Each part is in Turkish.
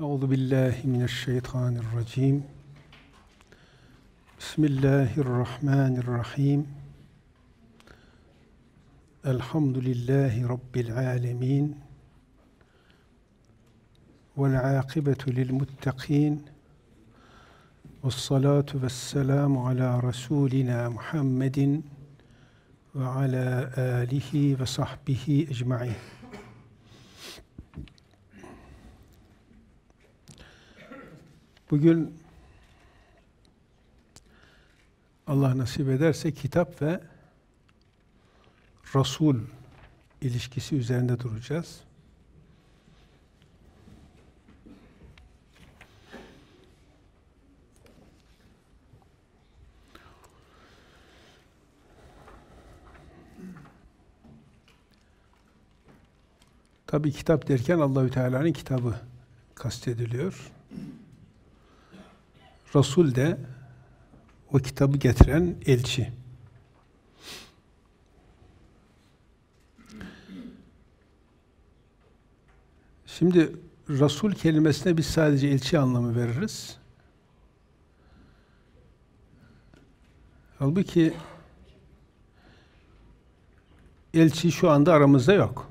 أعوذ بالله من الشيطان الرجيم. بسم الله الرحمن الرحيم. الحمد لله رب العالمين. والعاقبة للمتقين. والصلاة والسلام على رسولنا محمد وعلى آله وصحبه أجمعين. Bugün Allah nasip ederse kitap ve Resul ilişkisi üzerinde duracağız. Tabi kitap derken Allahü Teala'nın kitabı kastediliyor. Resul de o kitabı getiren elçi. Şimdi Resul kelimesine biz sadece elçi anlamı veririz. Halbuki elçi şu anda aramızda yok.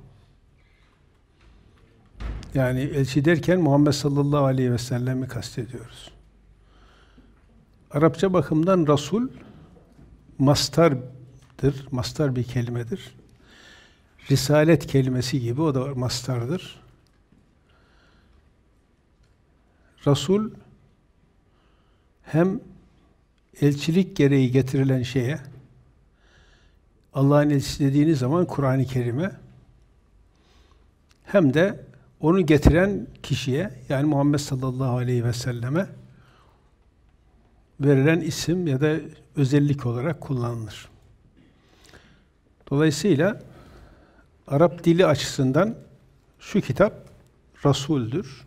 Yani elçi derken Muhammed sallallahu aleyhi ve sellemi kastediyoruz. Arapça bakımdan Rasul mastardır, mastar bir kelimedir. Risalet kelimesi gibi o da mastardır. Rasul hem elçilik gereği getirilen şeye Allah'ın elçisi dediğiniz zaman Kur'an-ı Kerim'e hem de onu getiren kişiye yani Muhammed sallallahu aleyhi ve selleme verilen isim ya da özellik olarak kullanılır. Dolayısıyla Arap dili açısından şu kitap Rasul'dür.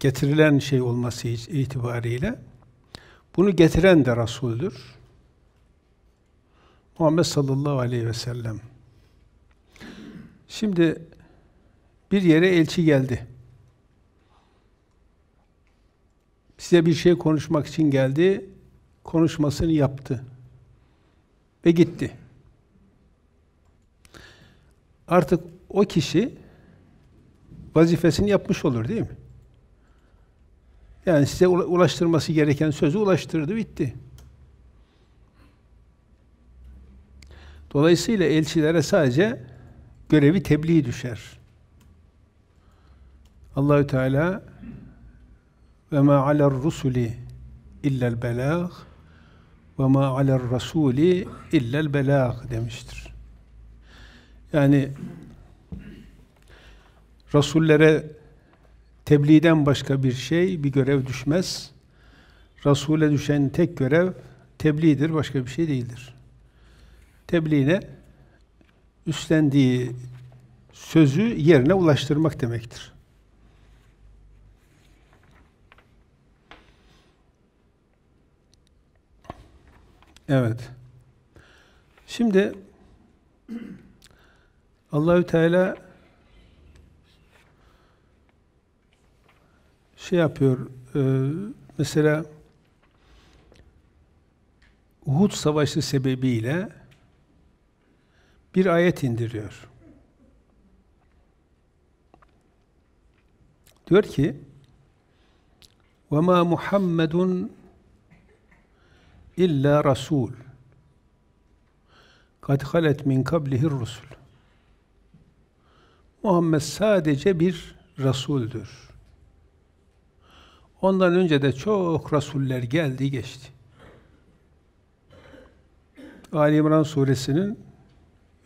Getirilen şey olması itibariyle bunu getiren de Rasul'dür. Muhammed sallallahu aleyhi ve sellem. Şimdi bir yere elçi geldi. Size bir şey konuşmak için geldi, konuşmasını yaptı ve gitti. Artık o kişi vazifesini yapmış olur değil mi? Yani size ulaştırması gereken sözü ulaştırdı, bitti. Dolayısıyla elçilere sadece görevi tebliğ düşer. Allahü Teala ve ma aler rusuli illel belâg ve ma aler rasuli illel belâg demiştir. Yani Rasullere tebliğden başka bir şey, bir görev düşmez. Rasule düşen tek görev tebliğdir, başka bir şey değildir. Tebliğine üstlendiği sözü yerine ulaştırmak demektir. Evet. Şimdi Allahü Teala şey yapıyor. E, mesela Uhud Savaşı sebebiyle bir ayet indiriyor. Diyor ki: "Ve ma Muhammedun illa rasul. Kad halet min kablihir rusul. Muhammed sadece bir rasuldür. Ondan önce de çok rasuller geldi geçti. Ali İmran suresinin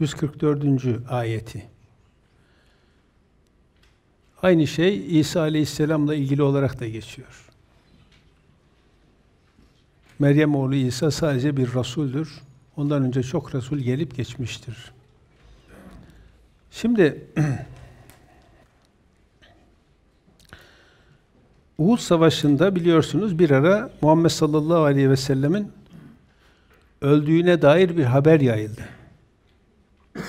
144. ayeti. Aynı şey İsa Aleyhisselam'la ilgili olarak da geçiyor. Meryem oğlu İsa sadece bir rasuldür. Ondan önce çok rasul gelip geçmiştir. Şimdi Uhud Savaşı'nda biliyorsunuz bir ara Muhammed sallallahu aleyhi ve sellemin öldüğüne dair bir haber yayıldı.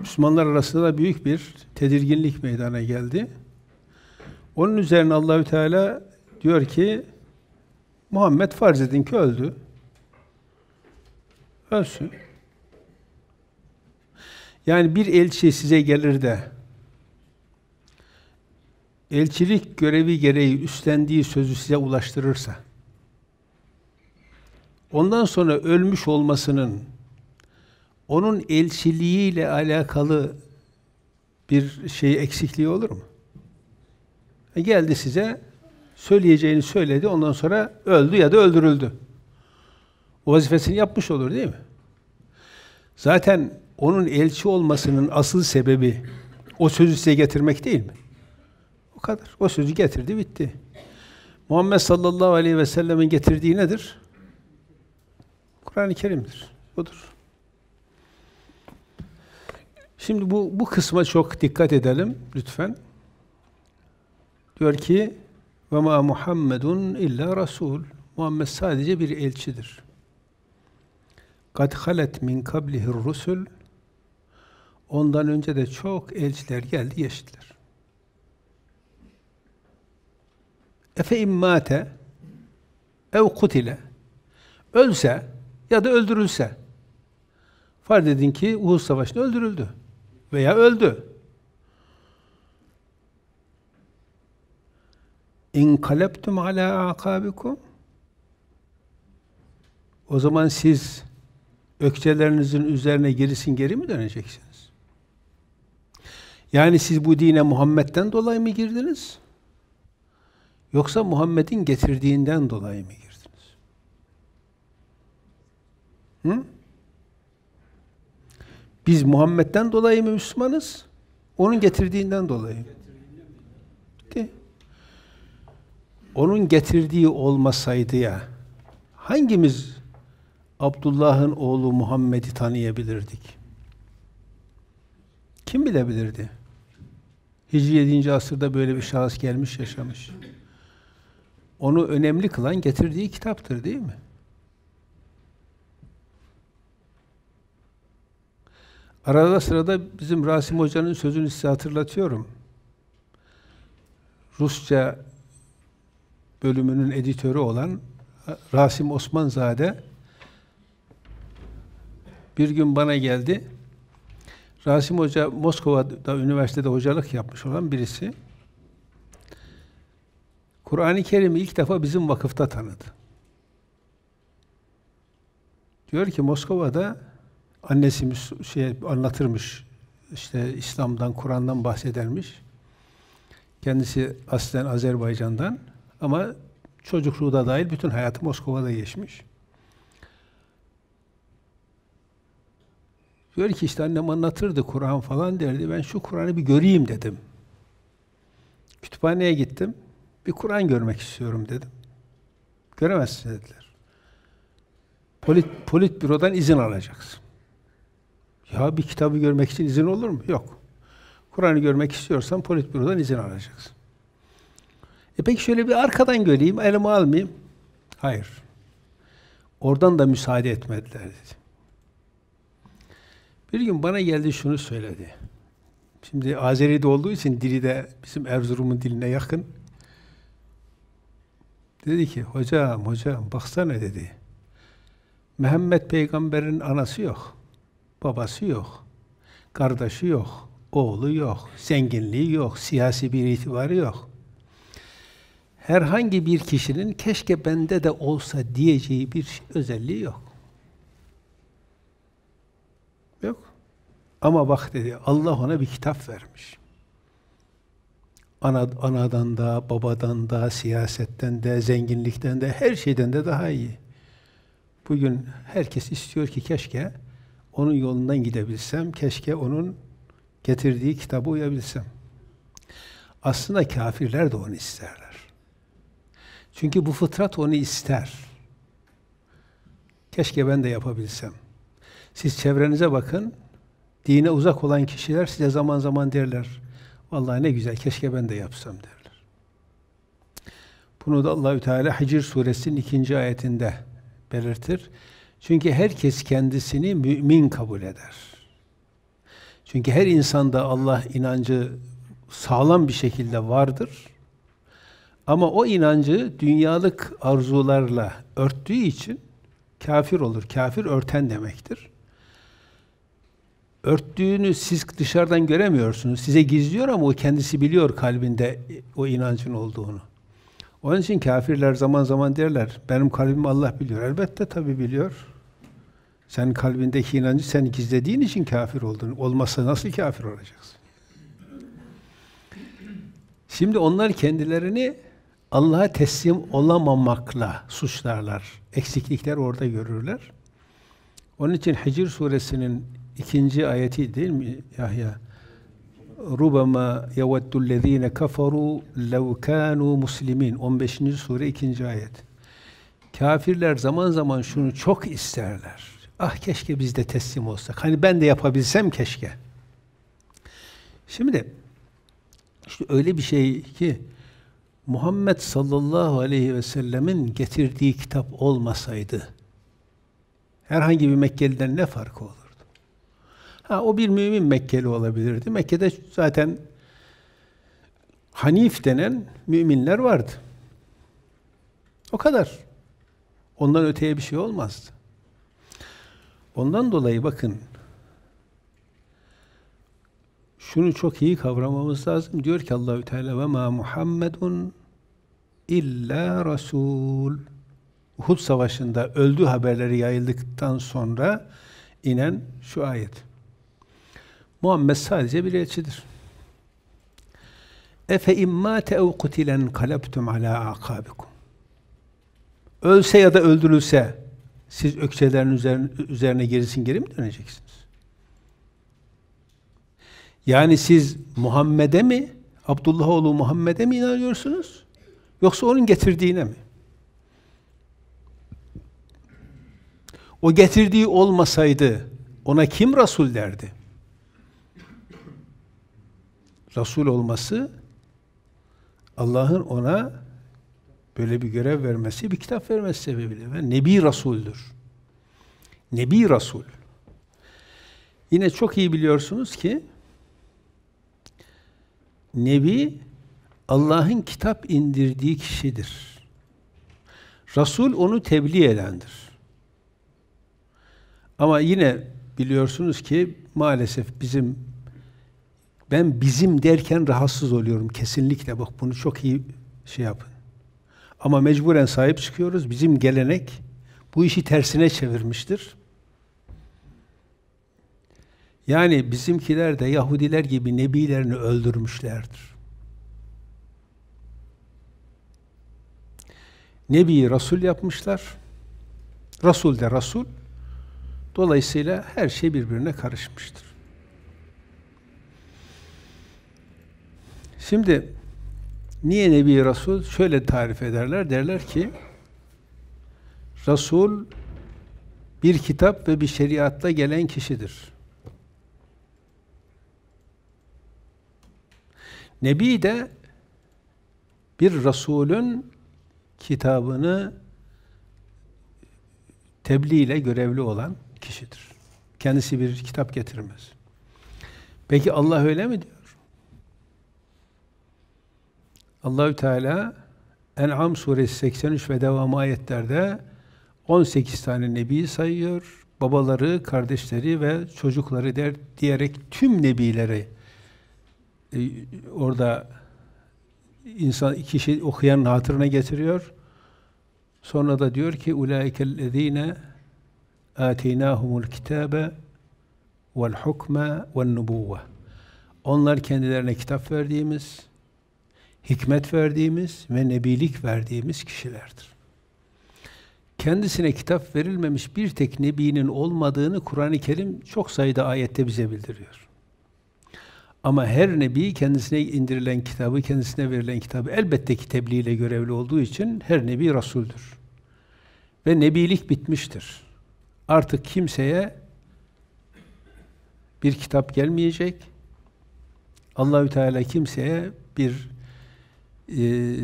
Müslümanlar arasında da büyük bir tedirginlik meydana geldi. Onun üzerine Allahü Teala diyor ki Muhammed farz edin ki öldü. Ölsün. Yani bir elçi size gelir de elçilik görevi gereği üstlendiği sözü size ulaştırırsa ondan sonra ölmüş olmasının onun elçiliğiyle alakalı bir şey eksikliği olur mu? E geldi size söyleyeceğini söyledi ondan sonra öldü ya da öldürüldü. O vazifesini yapmış olur değil mi? Zaten onun elçi olmasının asıl sebebi o sözü size getirmek değil mi? O kadar. O sözü getirdi, bitti. Muhammed sallallahu aleyhi ve sellemin getirdiği nedir? Kur'an-ı Kerim'dir. Odur. Şimdi bu, bu kısma çok dikkat edelim lütfen. Diyor ki ve ma Muhammedun illa rasul. Muhammed sadece bir elçidir. Kad halet min kablihir rusul. Ondan önce de çok elçiler geldi geçtiler. Efe immate ev kutile ölse ya da öldürülse farz edin ki Uhud Savaşı'nda öldürüldü veya öldü. İn kalebtum ala akabikum o zaman siz ökçelerinizin üzerine gerisin geri mi döneceksiniz? Yani siz bu dine Muhammed'den dolayı mı girdiniz? Yoksa Muhammed'in getirdiğinden dolayı mı girdiniz? Hı? Biz Muhammed'den dolayı mı Müslümanız? Onun getirdiğinden dolayı. Bitti. Onun getirdiği olmasaydı ya, hangimiz Abdullah'ın oğlu Muhammed'i tanıyabilirdik? Kim bilebilirdi? Hicri 7. asırda böyle bir şahıs gelmiş, yaşamış. Onu önemli kılan getirdiği kitaptır değil mi? Arada sırada bizim Rasim Hoca'nın sözünü size hatırlatıyorum. Rusça bölümünün editörü olan Rasim Osmanzade bir gün bana geldi. Rasim Hoca Moskova'da üniversitede hocalık yapmış olan birisi. Kur'an-ı Kerim'i ilk defa bizim vakıfta tanıdı. Diyor ki Moskova'da annesi şey anlatırmış. işte İslam'dan, Kur'an'dan bahsedermiş. Kendisi aslen Azerbaycan'dan ama çocukluğu da dahil bütün hayatı Moskova'da geçmiş. Diyor ki işte annem anlatırdı Kur'an falan derdi. Ben şu Kur'an'ı bir göreyim dedim. Kütüphaneye gittim. Bir Kur'an görmek istiyorum dedim. Göremezsin dediler. Polit, politbürodan izin alacaksın. Ya bir kitabı görmek için izin olur mu? Yok. Kur'an'ı görmek istiyorsan politbürodan izin alacaksın. E peki şöyle bir arkadan göreyim, elime almayayım. Hayır. Oradan da müsaade etmediler dedi. Bir gün bana geldi şunu söyledi. Şimdi Azeri'de olduğu için dili de bizim Erzurum'un diline yakın. Dedi ki, hocam, hocam baksana dedi. Mehmet peygamberin anası yok. Babası yok. Kardeşi yok. Oğlu yok. Zenginliği yok. Siyasi bir itibarı yok. Herhangi bir kişinin keşke bende de olsa diyeceği bir özelliği yok. Yok. Ama bak dedi, Allah ona bir kitap vermiş. Ana, anadan da, babadan da, siyasetten de, zenginlikten de, her şeyden de daha iyi. Bugün herkes istiyor ki keşke onun yolundan gidebilsem, keşke onun getirdiği kitaba uyabilsem. Aslında kafirler de onu isterler. Çünkü bu fıtrat onu ister. Keşke ben de yapabilsem. Siz çevrenize bakın, dine uzak olan kişiler size zaman zaman derler, vallahi ne güzel, keşke ben de yapsam derler. Bunu da Allahü Teala Hicr suresinin ikinci ayetinde belirtir. Çünkü herkes kendisini mümin kabul eder. Çünkü her insanda Allah inancı sağlam bir şekilde vardır. Ama o inancı dünyalık arzularla örttüğü için kafir olur. Kafir örten demektir. Örttüğünü siz dışarıdan göremiyorsunuz. Size gizliyor ama o kendisi biliyor kalbinde o inancın olduğunu. Onun için kafirler zaman zaman derler, benim kalbimi Allah biliyor. Elbette tabi biliyor. Sen kalbindeki inancı sen gizlediğin için kafir oldun. Olmazsa nasıl kafir olacaksın? Şimdi onlar kendilerini Allah'a teslim olamamakla suçlarlar. Eksiklikler orada görürler. Onun için Hicr suresinin ikinci ayeti değil mi Yahya? Rubama yeveddu'llezine kafaru lev kanu muslimin. 15. sure ikinci ayet. Kafirler zaman zaman şunu çok isterler. Ah keşke biz de teslim olsak. Hani ben de yapabilsem keşke. Şimdi işte öyle bir şey ki Muhammed sallallahu aleyhi ve sellemin getirdiği kitap olmasaydı herhangi bir Mekkeli'den ne farkı olurdu? Ha, o bir mümin Mekkeli olabilirdi. Mekke'de zaten Hanif denen müminler vardı. O kadar. Ondan öteye bir şey olmazdı. Ondan dolayı bakın şunu çok iyi kavramamız lazım. Diyor ki Allahü Teala ve ma Muhammedun illa rasul. Uhud Savaşı'nda öldü haberleri yayıldıktan sonra inen şu ayet. Muhammed sadece bir elçidir. Efe immâte ev kutilen kalabtum ala akabikum. Ölse ya da öldürülse siz ökçelerin üzerine, üzerine gerisin geri mi döneceksiniz? Yani siz Muhammed'e mi, Abdullah oğlu Muhammed'e mi inanıyorsunuz? Yoksa onun getirdiğine mi? O getirdiği olmasaydı ona kim Resul derdi? Resul olması Allah'ın ona böyle bir görev vermesi, bir kitap vermesi sebebiyle. Ve Nebi Resul'dür. Nebi Resul. Yine çok iyi biliyorsunuz ki Nebi Allah'ın kitap indirdiği kişidir. Resul onu tebliğ edendir. Ama yine biliyorsunuz ki maalesef bizim ben bizim derken rahatsız oluyorum kesinlikle. Bak bunu çok iyi şey yapın. Ama mecburen sahip çıkıyoruz. Bizim gelenek bu işi tersine çevirmiştir. Yani bizimkiler de Yahudiler gibi nebilerini öldürmüşlerdir. Nebiyi Resul yapmışlar. Resul de Resul. Dolayısıyla her şey birbirine karışmıştır. Şimdi niye Nebi Resul? Şöyle tarif ederler. Derler ki Resul bir kitap ve bir şeriatla gelen kişidir. Nebi de bir Resulün kitabını tebliğ ile görevli olan kişidir. Kendisi bir kitap getirmez. Peki Allah öyle mi diyor? Allahü Teala En'am suresi 83 ve devam ayetlerde 18 tane nebi sayıyor. Babaları, kardeşleri ve çocukları der diyerek tüm nebileri e, orada insan kişi okuyanın hatırına getiriyor. Sonra da diyor ki ulaikellezine ataynahumul kitabe vel hukme ven nubuvve. Onlar kendilerine kitap verdiğimiz, hikmet verdiğimiz ve nebilik verdiğimiz kişilerdir. Kendisine kitap verilmemiş bir tek nebinin olmadığını Kur'an-ı Kerim çok sayıda ayette bize bildiriyor. Ama her nebi kendisine indirilen kitabı, kendisine verilen kitabı elbette ki tebliğ görevli olduğu için her nebi rasuldür. Ve nebilik bitmiştir. Artık kimseye bir kitap gelmeyecek. Allahü Teala kimseye bir e,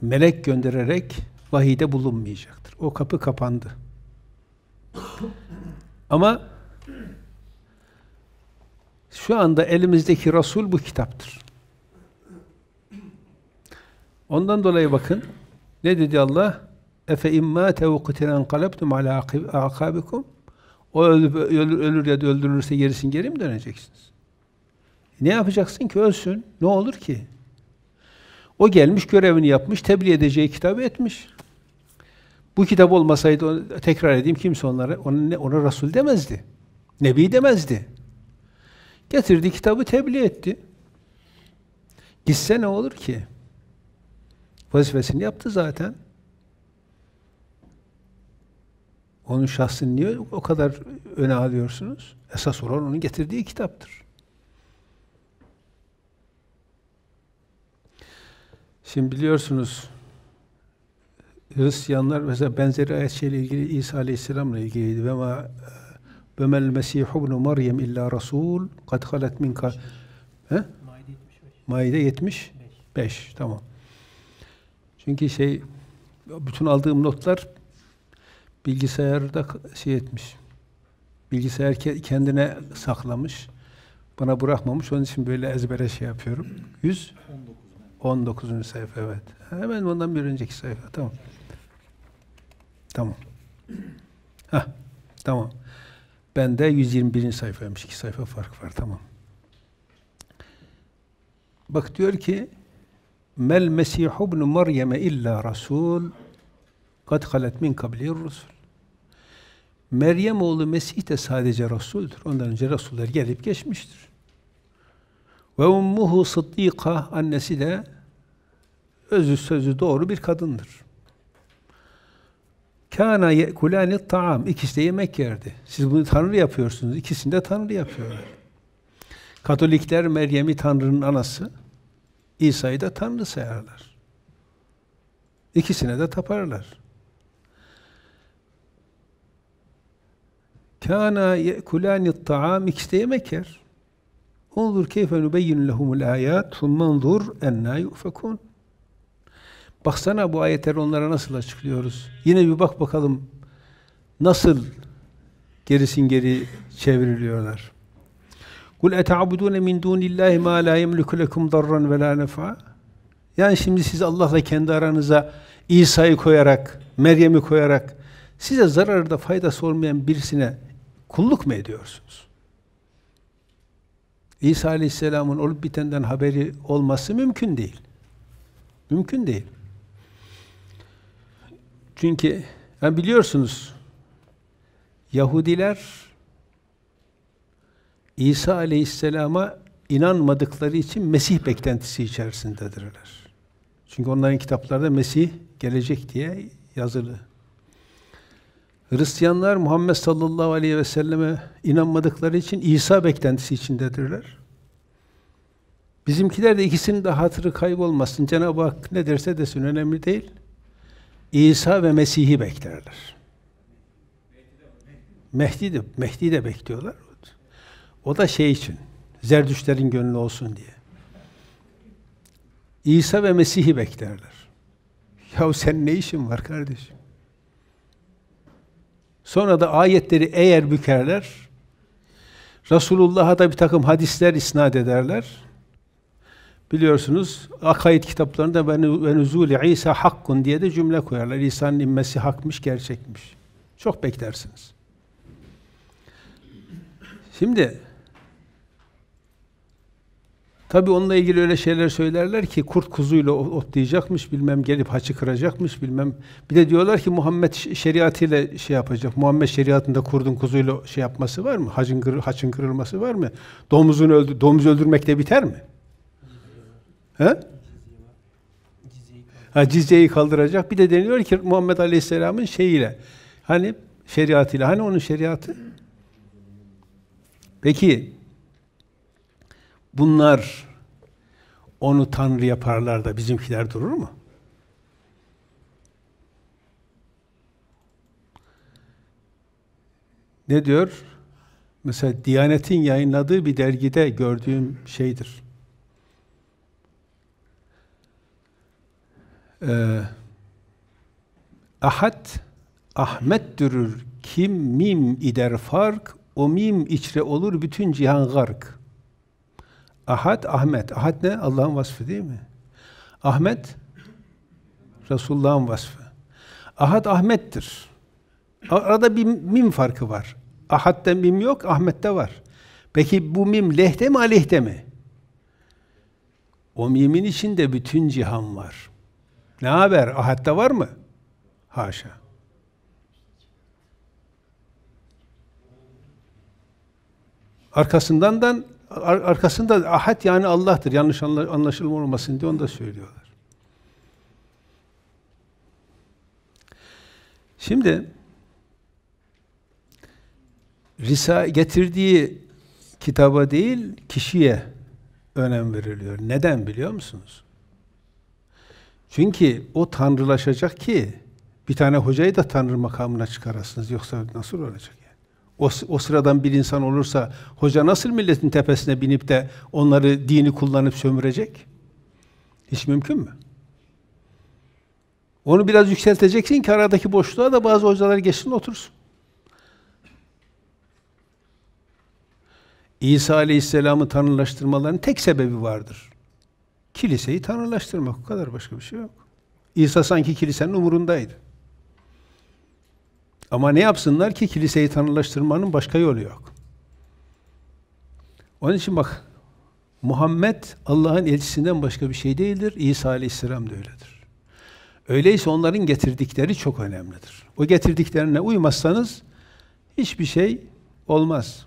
melek göndererek vahide bulunmayacaktır. O kapı kapandı. Ama Şu anda elimizdeki Resul bu kitaptır. Ondan dolayı bakın ne dedi Allah? Efe imma tevkutilen kalabtum ala akabikum o ölür, ölür ya da öldürülürse gerisin geri mi döneceksiniz? Ne yapacaksın ki ölsün? Ne olur ki? O gelmiş görevini yapmış, tebliğ edeceği kitabı etmiş. Bu kitap olmasaydı tekrar edeyim kimse onlara ona, ona Resul demezdi. Nebi demezdi. Getirdi kitabı tebliğ etti. Gitse ne olur ki? Vazifesini yaptı zaten. Onun şahsını niye o kadar öne alıyorsunuz? Esas olan onun getirdiği kitaptır. Şimdi biliyorsunuz Hristiyanlar mesela benzeri ayet ilgili İsa Aleyhisselam'la ilgiliydi. Ve ma Bemel Mesih ibn Meryem illa Rasul kad halet minka He? Maide 75. 5. Tamam. Çünkü şey bütün aldığım notlar bilgisayarda şey etmiş. Bilgisayar kendine saklamış. Bana bırakmamış. Onun için böyle ezbere şey yapıyorum. 100 19. 19. sayfa evet. Hemen ondan bir önceki sayfa. Tamam. Tamam. Hah, tamam. Bende 121. sayfaymış. iki sayfa fark var. Tamam. Bak diyor ki Mel Mesihu ibn Meryem illa Rasul kad halet min kablihi rusul. Meryem oğlu Mesih de sadece Resul'dür. Ondan önce Resuller gelip geçmiştir. Ve ummuhu sıddika annesi de özü sözü doğru bir kadındır. Kana yekulani taam. İkisi de yemek yerdi. Siz bunu Tanrı yapıyorsunuz. İkisini de Tanrı yapıyorlar. Katolikler Meryem'i Tanrı'nın anası, İsa'yı da Tanrı sayarlar. İkisine de taparlar. Kana yekulani taam. İkisi de yemek yer. Unzur keyfe nübeyyin lehumul ayat, thumma enna yufekun. Baksana bu ayetleri onlara nasıl açıklıyoruz. Yine bir bak bakalım nasıl gerisin geri çevriliyorlar. Kul eta'budune min dunillahi ma la yemliku lekum darran ve la. Yani şimdi siz Allah'la kendi aranıza İsa'yı koyarak, Meryem'i koyarak size zararı da faydası olmayan birisine kulluk mu ediyorsunuz? İsa Aleyhisselam'ın olup bitenden haberi olması mümkün değil. Mümkün değil. Çünkü yani biliyorsunuz Yahudiler İsa Aleyhisselam'a inanmadıkları için Mesih beklentisi içerisindedirler. Çünkü onların kitaplarda Mesih gelecek diye yazılı. Hristiyanlar Muhammed sallallahu aleyhi ve selleme inanmadıkları için İsa beklentisi içindedirler. Bizimkiler de ikisinin de hatırı kaybolmasın. Cenab-ı Hak ne derse desin önemli değil. İsa ve Mesih'i beklerler. Mehdi de, Mehdi de bekliyorlar. O da şey için, Zerdüşlerin gönlü olsun diye. İsa ve Mesih'i beklerler. Ya sen ne işin var kardeşim? Sonra da ayetleri eğer bükerler, Resulullah'a da bir takım hadisler isnat ederler. Biliyorsunuz akaid kitaplarında ve nuzul İsa hakkun diye de cümle koyarlar. İsa'nın inmesi hakmış, gerçekmiş. Çok beklersiniz. Şimdi tabi onunla ilgili öyle şeyler söylerler ki kurt kuzuyla otlayacakmış, bilmem gelip haçı kıracakmış, bilmem. Bir de diyorlar ki Muhammed şeriatıyla şey yapacak. Muhammed şeriatında kurdun kuzuyla şey yapması var mı? Hacın, haçın kırılması var mı? Domuzun öldü, domuz öldürmekle biter mi? He? Ha, cizyeyi kaldıracak. Bir de deniyor ki Muhammed Aleyhisselam'ın şeyiyle, hani şeriatıyla, hani onun şeriatı? Peki, bunlar onu Tanrı yaparlar da bizimkiler durur mu? Ne diyor? Mesela Diyanet'in yayınladığı bir dergide gördüğüm şeydir. Ee, ahad Ahmet dürür kim mim ider fark o mim içre olur bütün cihan gark. Ahad, Ahmet. Ahad ne? Allah'ın vasfı değil mi? Ahmet, Resulullah'ın vasfı. Ahad Ahmet'tir. Arada bir mim farkı var. Ahad'da mim yok, Ahmet'te var. Peki bu mim lehte mi aleyhte mi? O mimin içinde bütün cihan var. Ne haber? Ahad'da var mı? Haşa. Arkasından da arkasında ahad yani Allah'tır. Yanlış anlaşılma olmasın diye onu da söylüyorlar. Şimdi Risa getirdiği kitaba değil, kişiye önem veriliyor. Neden biliyor musunuz? Çünkü o tanrılaşacak ki bir tane hocayı da tanrı makamına çıkarasınız. Yoksa nasıl olacak yani? O, o sıradan bir insan olursa hoca nasıl milletin tepesine binip de onları dini kullanıp sömürecek? Hiç mümkün mü? Onu biraz yükselteceksin ki aradaki boşluğa da bazı hocalar geçsin otursun. İsa Aleyhisselam'ı tanrılaştırmalarının tek sebebi vardır. Kiliseyi tanrılaştırmak. O kadar başka bir şey yok. İsa sanki kilisenin umurundaydı. Ama ne yapsınlar ki kiliseyi tanrılaştırmanın başka yolu yok. Onun için bak Muhammed Allah'ın elçisinden başka bir şey değildir. İsa Aleyhisselam da öyledir. Öyleyse onların getirdikleri çok önemlidir. O getirdiklerine uymazsanız hiçbir şey olmaz.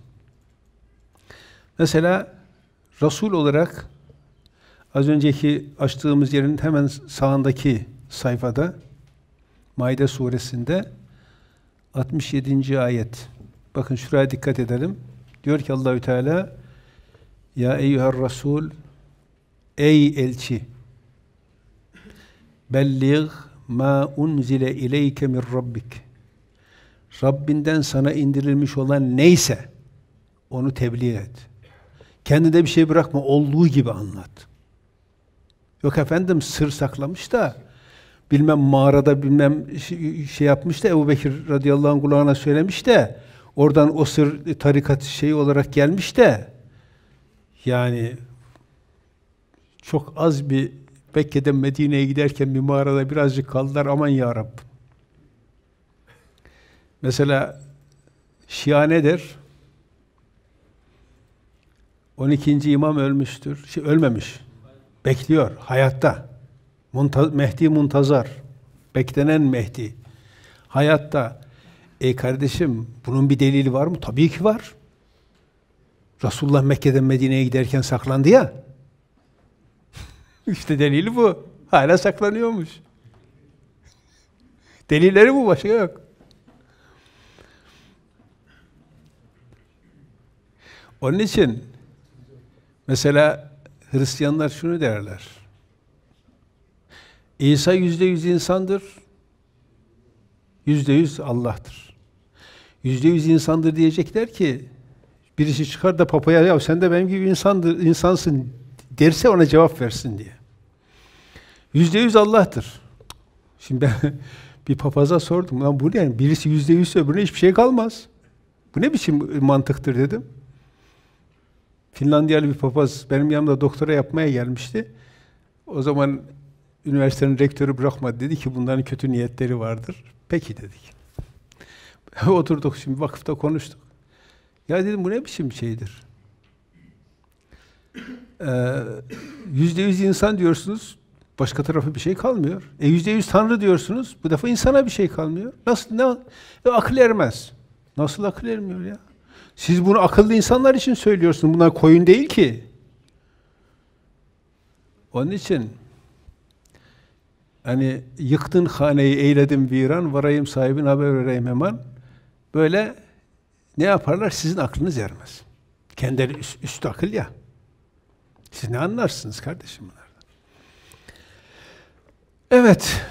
Mesela Resul olarak az önceki açtığımız yerin hemen sağındaki sayfada Maide suresinde 67. ayet. Bakın şuraya dikkat edelim. Diyor ki Allahü Teala Ya eyyuhar Resul Ey elçi Belliğ ma unzile ileyke min rabbik Rabbinden sana indirilmiş olan neyse onu tebliğ et. Kendine bir şey bırakma, olduğu gibi anlat. Yok efendim sır saklamış da bilmem mağarada bilmem şey, yapmış da Ebu Bekir radıyallahu anh kulağına söylemiş de oradan o sır tarikat şeyi olarak gelmiş de yani çok az bir Mekke'den Medine'ye giderken bir mağarada birazcık kaldılar aman ya Rab. Mesela Şia nedir? 12. imam ölmüştür. Şey, ölmemiş. Bekliyor hayatta. Munta Mehdi muntazar. Beklenen Mehdi. Hayatta. Ey kardeşim bunun bir delili var mı? Tabii ki var. Resulullah Mekke'den Medine'ye giderken saklandı ya. İşte delili bu. Hala saklanıyormuş. Delilleri bu başka yok. Onun için mesela Hristiyanlar şunu derler. İsa yüzde yüz insandır. Yüzde yüz Allah'tır. Yüzde yüz insandır diyecekler ki birisi çıkar da papaya ya sen de benim gibi insandır, insansın derse ona cevap versin diye. Yüzde yüz Allah'tır. Şimdi ben bir papaza sordum. Lan bu ne? Birisi yüzde yüz öbürüne hiçbir şey kalmaz. Bu ne biçim mantıktır dedim. Finlandiyalı bir papaz benim yanımda doktora yapmaya gelmişti. O zaman üniversitenin rektörü bırakmadı. Dedi ki bunların kötü niyetleri vardır. Peki dedik. Oturduk şimdi vakıfta konuştuk. Ya dedim bu ne biçim şeydir? Ee, yüzde yüz insan diyorsunuz, başka tarafa bir şey kalmıyor. E yüzde yüz Tanrı diyorsunuz, bu defa insana bir şey kalmıyor. Nasıl, ne, e, akıl ermez. Nasıl akıl ermiyor ya? Siz bunu akıllı insanlar için söylüyorsunuz. Bunlar koyun değil ki. Onun için hani yıktın haneyi eyledim viran, varayım sahibin haber vereyim hemen. Böyle ne yaparlar? Sizin aklınız ermez. Kendileri üst, üst akıl ya. Siz ne anlarsınız kardeşim bunlardan? Evet.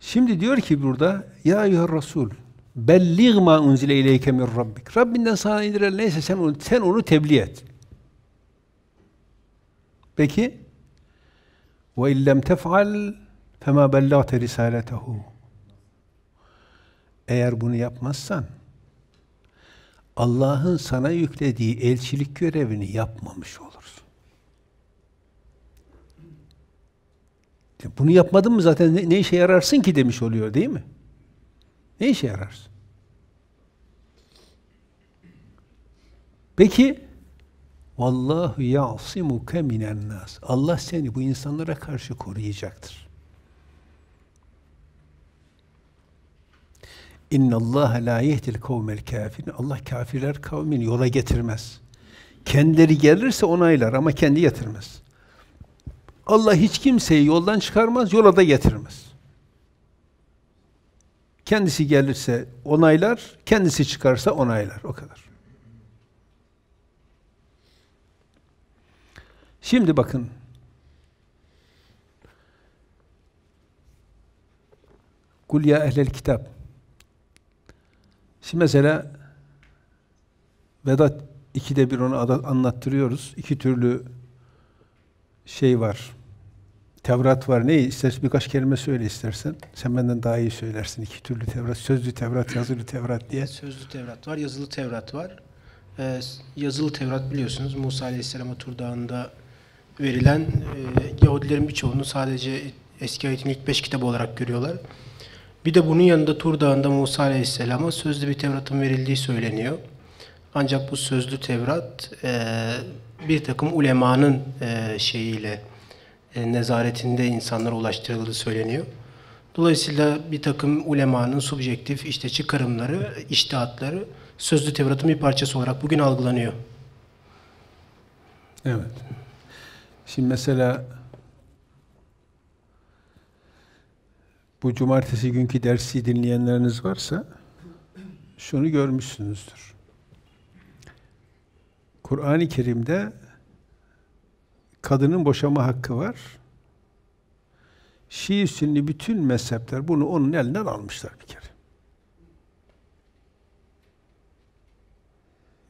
Şimdi diyor ki burada ya ya Resul belliğ ma unzile ileyke min rabbik. Rabbinden sana indirilen neyse sen onu, sen onu tebliğ et. Peki ve illem tef'al fema bellagte risaletehu. Eğer bunu yapmazsan Allah'ın sana yüklediği elçilik görevini yapmamış olursun. Bunu yapmadın mı zaten ne, ne işe yararsın ki demiş oluyor değil mi? Ne işe yararsın? Peki Vallahu ya'simuke minen nas. Allah seni bu insanlara karşı koruyacaktır. İnna Allah la yehdil kavmel kafirin. Allah kafirler kavmini yola getirmez. Kendileri gelirse onaylar ama kendi getirmez. Allah hiç kimseyi yoldan çıkarmaz, yola da getirmez. Kendisi gelirse onaylar, kendisi çıkarsa onaylar. O kadar. Şimdi bakın. Kul ya ehlel kitap. Şimdi mesela Vedat ikide bir onu anlattırıyoruz. İki türlü şey var. Tevrat var. Ne istersen birkaç kelime söyle istersen. Sen benden daha iyi söylersin. İki türlü Tevrat. Sözlü Tevrat, yazılı Tevrat diye. Sözlü Tevrat var, yazılı Tevrat var. Ee, yazılı Tevrat biliyorsunuz Musa Aleyhisselam'a Tur Dağı'nda verilen e, Yahudilerin birçoğunu sadece eski ayetin ilk beş kitabı olarak görüyorlar. Bir de bunun yanında Tur Dağı'nda Musa Aleyhisselam'a sözlü bir Tevrat'ın verildiği söyleniyor. Ancak bu sözlü Tevrat e, bir takım ulemanın e, şeyiyle nezaretinde insanlara ulaştırıldığı söyleniyor. Dolayısıyla bir takım ulemanın subjektif işte çıkarımları, iştihatları sözlü Tevrat'ın bir parçası olarak bugün algılanıyor. Evet. Şimdi mesela bu cumartesi günkü dersi dinleyenleriniz varsa şunu görmüşsünüzdür. Kur'an-ı Kerim'de kadının boşama hakkı var. Şii Sünni bütün mezhepler bunu onun elinden almışlar bir kere.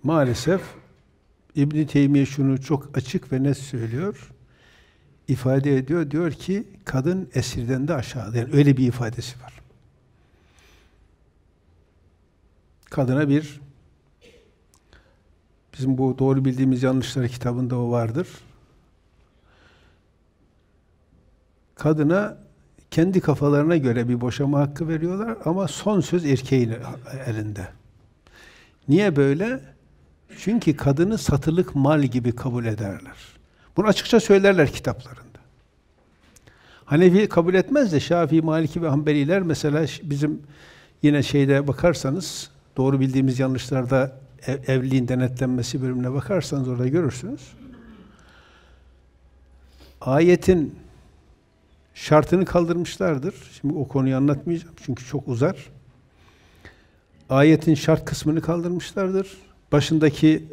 Maalesef İbn Teymiye şunu çok açık ve net söylüyor. İfade ediyor. Diyor ki kadın esirden de aşağıda. Yani öyle bir ifadesi var. Kadına bir bizim bu doğru bildiğimiz yanlışları kitabında o vardır. Kadına kendi kafalarına göre bir boşama hakkı veriyorlar ama son söz erkeğin elinde. Niye böyle? Çünkü kadını satılık mal gibi kabul ederler. Bunu açıkça söylerler kitaplarında. Hanefi kabul etmez de Şafii, Maliki ve Hanbeliler mesela bizim yine şeyde bakarsanız doğru bildiğimiz yanlışlarda ev, evliliğin denetlenmesi bölümüne bakarsanız orada görürsünüz. Ayetin şartını kaldırmışlardır. Şimdi o konuyu anlatmayacağım çünkü çok uzar. Ayetin şart kısmını kaldırmışlardır başındaki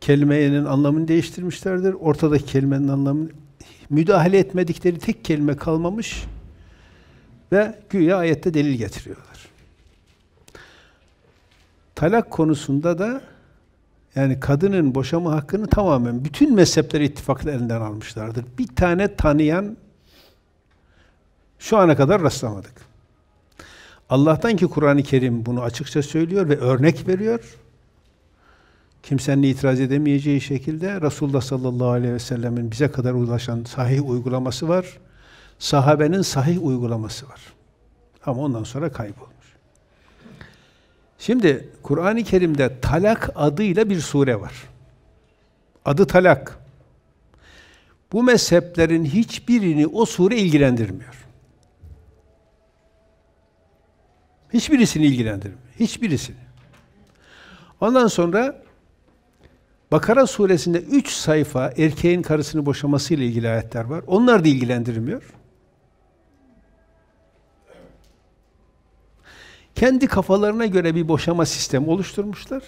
kelimenin anlamını değiştirmişlerdir. Ortadaki kelimenin anlamını müdahale etmedikleri tek kelime kalmamış ve güya ayette delil getiriyorlar. Talak konusunda da yani kadının boşama hakkını tamamen bütün mezhepler ittifakla elinden almışlardır. Bir tane tanıyan şu ana kadar rastlamadık. Allah'tan ki Kur'an-ı Kerim bunu açıkça söylüyor ve örnek veriyor kimsenin itiraz edemeyeceği şekilde Resulullah sallallahu aleyhi ve sellemin bize kadar ulaşan sahih uygulaması var. Sahabenin sahih uygulaması var. Ama ondan sonra kaybolmuş. Şimdi Kur'an-ı Kerim'de talak adıyla bir sure var. Adı talak. Bu mezheplerin hiçbirini o sure ilgilendirmiyor. Hiçbirisini ilgilendirmiyor. Hiçbirisini. Ondan sonra Bakara suresinde üç sayfa erkeğin karısını boşaması ile ilgili ayetler var. Onlar da ilgilendirmiyor. Kendi kafalarına göre bir boşama sistemi oluşturmuşlar.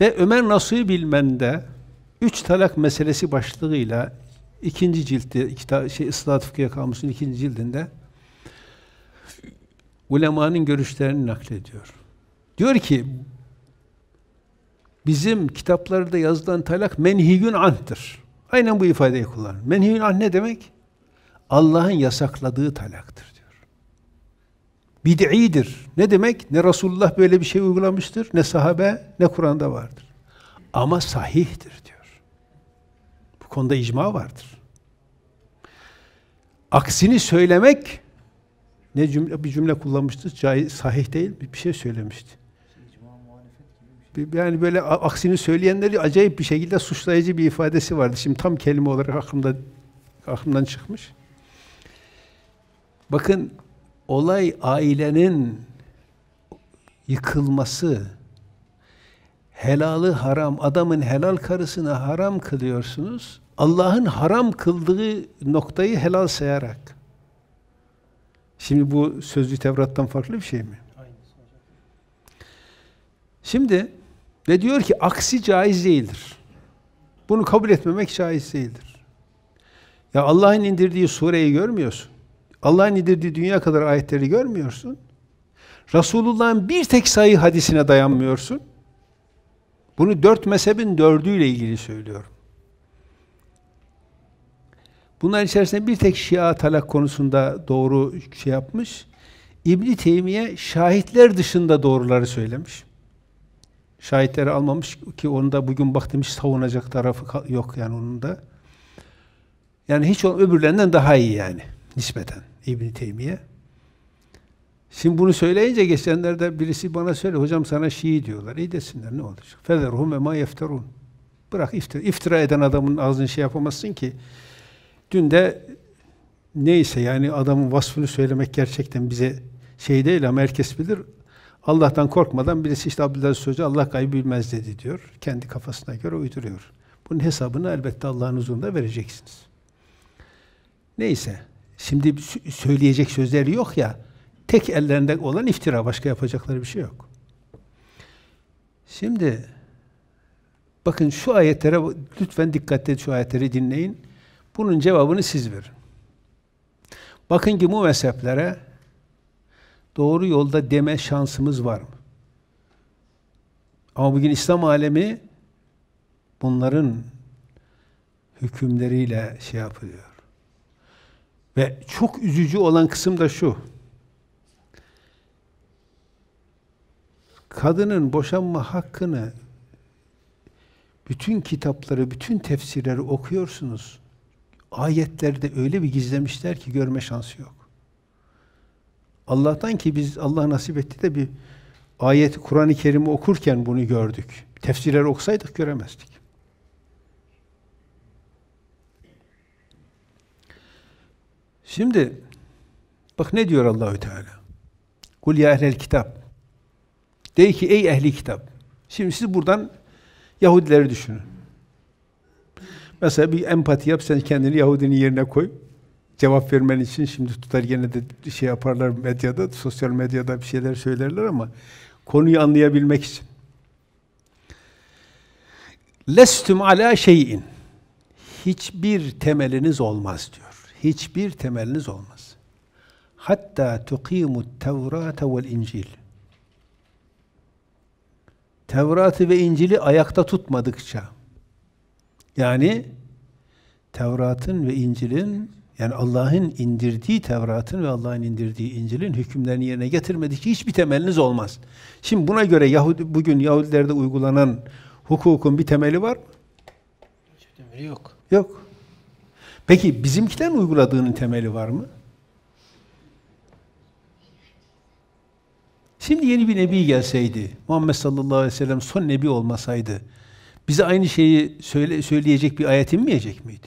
Ve Ömer Nasuhi Bilmen'de üç talak meselesi başlığıyla ikinci ciltte, kitap, şey, Fıkhiye Kamusu'nun ikinci cildinde ulemanın görüşlerini naklediyor. Diyor ki bizim kitaplarda yazılan talak menhiyün anhtır. Aynen bu ifadeyi kullanır. Menhiyün anh ne demek? Allah'ın yasakladığı talaktır diyor. bid'idir. Ne demek? Ne Resulullah böyle bir şey uygulamıştır, ne sahabe, ne Kur'an'da vardır. Ama sahihtir diyor. Bu konuda icma vardır. Aksini söylemek ne cümle bir cümle kullanmıştı. Caiz, sahih değil bir şey söylemişti. Yani böyle aksini söyleyenleri acayip bir şekilde suçlayıcı bir ifadesi vardı. Şimdi tam kelime olarak aklımda aklımdan çıkmış. Bakın olay ailenin yıkılması, helalı haram, adamın helal karısını haram kılıyorsunuz. Allah'ın haram kıldığı noktayı helal sayarak. Şimdi bu sözlü Tevrat'tan farklı bir şey mi? Şimdi ve diyor ki aksi caiz değildir. Bunu kabul etmemek caiz değildir. Ya Allah'ın indirdiği sureyi görmüyorsun. Allah'ın indirdiği dünya kadar ayetleri görmüyorsun. Resulullah'ın bir tek sayı hadisine dayanmıyorsun. Bunu dört mezhebin dördüyle ilgili söylüyorum. Bunların içerisinde bir tek Şia talak konusunda doğru şey yapmış. İbn Teymiye şahitler dışında doğruları söylemiş. Şahitleri almamış ki onu da bugün baktım hiç savunacak tarafı yok yani onun da. Yani hiç o öbürlerinden daha iyi yani nispeten İbn Teymiye. Şimdi bunu söyleyince geçenlerde birisi bana söyle hocam sana Şii diyorlar. İyi desinler ne olacak? Federhum ve ma yefterun. Bırak iftira, iftira eden adamın ağzını şey yapamazsın ki. Dün de neyse yani adamın vasfını söylemek gerçekten bize şey değil ama herkes bilir. Allah'tan korkmadan birisi işte Abdülaziz Hoca Allah gaybı bilmez dedi diyor. Kendi kafasına göre uyduruyor. Bunun hesabını elbette Allah'ın huzurunda vereceksiniz. Neyse. Şimdi sö- söyleyecek sözleri yok ya. Tek ellerinde olan iftira. Başka yapacakları bir şey yok. Şimdi bakın şu ayetlere lütfen dikkatli şu ayetleri dinleyin. Bunun cevabını siz verin. Bakın ki bu mezheplere doğru yolda deme şansımız var mı? Ama bugün İslam alemi bunların hükümleriyle şey yapılıyor. Ve çok üzücü olan kısım da şu. Kadının boşanma hakkını bütün kitapları, bütün tefsirleri okuyorsunuz. Ayetlerde öyle bir gizlemişler ki görme şansı yok. Allah'tan ki biz Allah nasip etti de bir ayet Kur'an-ı Kerim'i okurken bunu gördük. Tefsirleri okusaydık göremezdik. Şimdi bak ne diyor Allahü Teala? Kul ya ehlel kitap. De ki ey ehli kitap. Şimdi siz buradan Yahudileri düşünün. Mesela bir empati yap, sen kendini Yahudinin yerine koy. Cevap vermen için şimdi tutar gene de şey yaparlar medyada, sosyal medyada bir şeyler söylerler ama konuyu anlayabilmek için. Lestüm ala şeyin. Hiçbir temeliniz olmaz diyor. Hiçbir temeliniz olmaz. Hatta tuqimut Tevrate vel İncil. Tevrat'ı ve İncil'i ayakta tutmadıkça yani Tevrat'ın ve İncil'in yani Allah'ın indirdiği Tevrat'ın ve Allah'ın indirdiği İncil'in hükümlerini yerine getirmedikçe hiçbir temeliniz olmaz. Şimdi buna göre Yahudi, bugün Yahudilerde uygulanan hukukun bir temeli var mı? Hiçbir temeli yok. Yok. Peki bizimkilerin uyguladığının temeli var mı? Şimdi yeni bir nebi gelseydi, Muhammed sallallahu aleyhi ve sellem son nebi olmasaydı, bize aynı şeyi söyle, söyleyecek bir ayet inmeyecek miydi?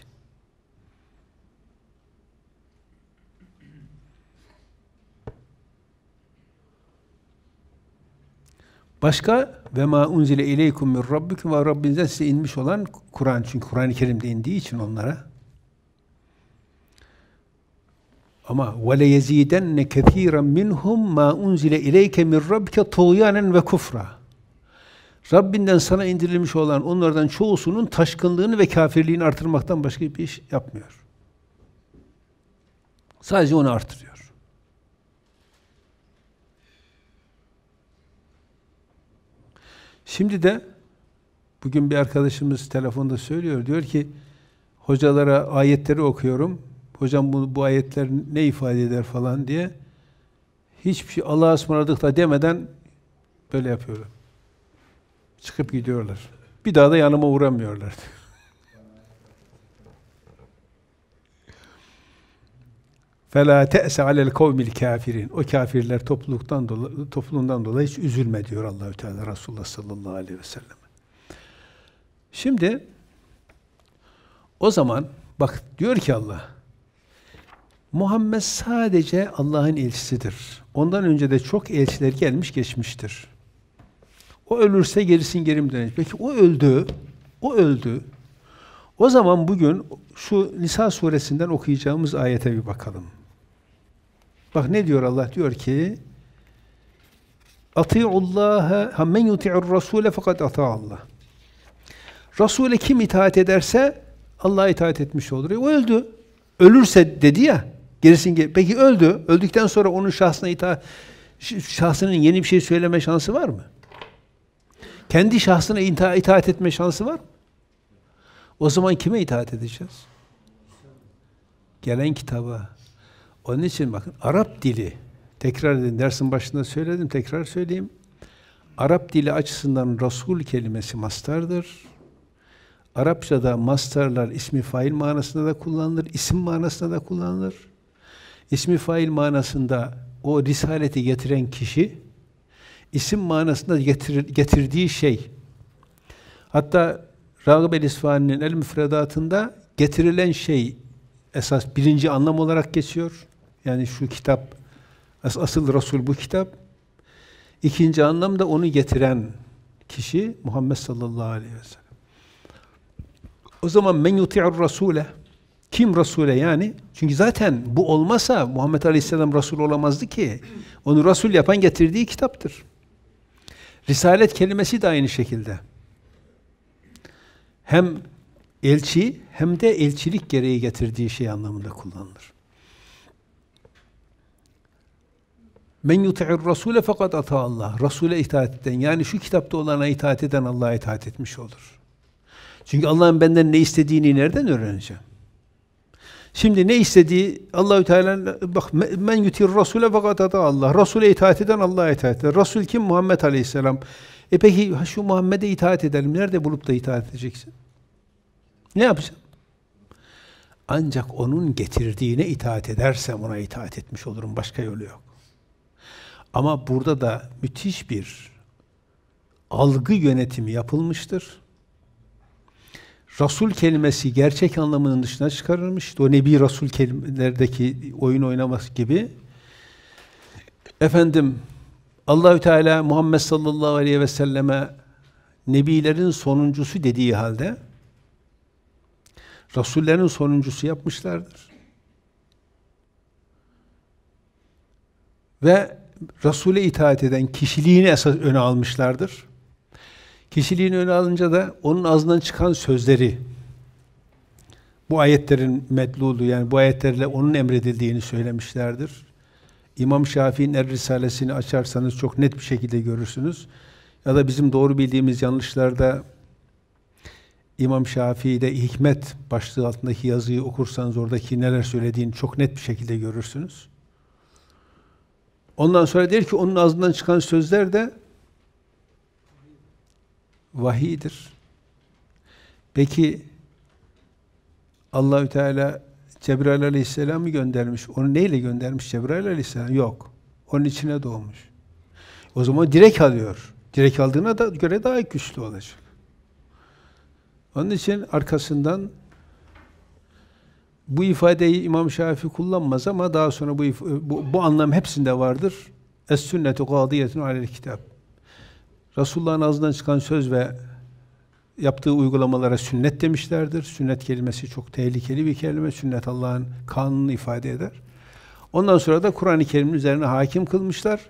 Başka ve ma unzile ileykum min rabbikum ve Rabbinizden size inmiş olan Kur'an çünkü Kur'an-ı Kerim'de indiği için onlara. Ama ve le yezidenne kesiran minhum ma unzile ileyke min rabbike tuğyanen ve kufra. Rabbinden sana indirilmiş olan onlardan çoğusunun taşkınlığını ve kafirliğini artırmaktan başka bir iş yapmıyor. Sadece onu artırıyor. Şimdi de bugün bir arkadaşımız telefonda söylüyor. Diyor ki hocalara ayetleri okuyorum. Hocam bu, bu ayetler ne ifade eder falan diye. hiçbir şey Allah'a ısmarladık da demeden böyle yapıyorlar. Çıkıp gidiyorlar. Bir daha da yanıma uğramıyorlar. فَلَا تَأْسَ عَلَى الْقَوْمِ الْكَافِرِينَ O kafirler topluluktan dolayı, topluluğundan dolayı hiç üzülme diyor Allahü Teala Resulullah sallallahu aleyhi ve sellem. Şimdi o zaman bak diyor ki Allah Muhammed sadece Allah'ın elçisidir. Ondan önce de çok elçiler gelmiş geçmiştir. O ölürse gerisin gerim dönecek. Peki o öldü. O öldü. O zaman bugün şu Nisa suresinden okuyacağımız ayete bir bakalım. Bak ne diyor Allah? Diyor ki Ati'ullaha men yuti'ur rasule fakat Allah. Rasule kim itaat ederse Allah'a itaat etmiş olur. E, o öldü. Ölürse dedi ya. Gerisin Peki öldü. Öldükten sonra onun şahsına itaat şahsının yeni bir şey söyleme şansı var mı? Kendi şahsına ita itaat etme şansı var mı? O zaman kime itaat edeceğiz? Gelen kitaba. Onun için bakın Arap dili tekrar edin dersin başında söyledim tekrar söyleyeyim. Arap dili açısından Rasul kelimesi mastardır. Arapçada mastarlar ismi fail manasında da kullanılır, isim manasında da kullanılır. İsmi fail manasında o risaleti getiren kişi, isim manasında getir, getirdiği şey. Hatta Ragıb el-İsfahani'nin el müfredatında getirilen şey esas birinci anlam olarak geçiyor. Yani şu kitap, as asıl Resul bu kitap. İkinci anlam da onu getiren kişi Muhammed sallallahu aleyhi ve sellem. O zaman men yuti'ur rasule kim Resul'e yani? Çünkü zaten bu olmasa Muhammed Aleyhisselam Resul olamazdı ki. Onu Resul yapan getirdiği kitaptır. Risalet kelimesi de aynı şekilde. Hem elçi hem de elçilik gereği getirdiği şey anlamında kullanılır. Men yuti'ir rasule fakat ata Allah. Rasule itaat eden yani şu kitapta olana itaat eden Allah'a itaat etmiş olur. Çünkü Allah'ın benden ne istediğini nereden öğreneceğim? Şimdi ne istediği Allahü Teala bak men yutir rasule fakat Allah. Rasule itaat eden Allah'a itaat eder. Rasul kim? Muhammed Aleyhisselam. E peki şu Muhammed'e itaat edelim. Nerede bulup da itaat edeceksin? Ne yapacaksın? Ancak onun getirdiğine itaat edersem ona itaat etmiş olurum. Başka yolu yok. Ama burada da müthiş bir algı yönetimi yapılmıştır. Rasul kelimesi gerçek anlamının dışına çıkarılmış. O Nebi Rasul kelimelerdeki oyun oynaması gibi. Efendim Allahü Teala Muhammed sallallahu aleyhi ve selleme nebilerin sonuncusu dediği halde Rasullerin sonuncusu yapmışlardır. Ve Resul'e itaat eden kişiliğini esas öne almışlardır. Kişiliğini öne alınca da onun ağzından çıkan sözleri bu ayetlerin medlulu yani bu ayetlerle onun emredildiğini söylemişlerdir. İmam Şafii'nin Er Risalesini açarsanız çok net bir şekilde görürsünüz. Ya da bizim doğru bildiğimiz yanlışlarda İmam Şafii'de hikmet başlığı altındaki yazıyı okursanız oradaki neler söylediğini çok net bir şekilde görürsünüz. Ondan sonra der ki onun ağzından çıkan sözler de vahiydir. Peki Allahü Teala Cebrail Aleyhisselam'ı göndermiş. Onu neyle göndermiş Cebrail Aleyhisselam? Yok. Onun içine doğmuş. O zaman direk alıyor. Direk aldığına da göre daha güçlü olacak. Onun için arkasından bu ifadeyi İmam Şafii kullanmaz ama daha sonra bu, bu, bu anlam hepsinde vardır. Es-sünnetu kadiyetun alel kitap. Resulullah'ın ağzından çıkan söz ve yaptığı uygulamalara sünnet demişlerdir. Sünnet kelimesi çok tehlikeli bir kelime. Sünnet Allah'ın kanunu ifade eder. Ondan sonra da Kur'an-ı Kerim'in üzerine hakim kılmışlar.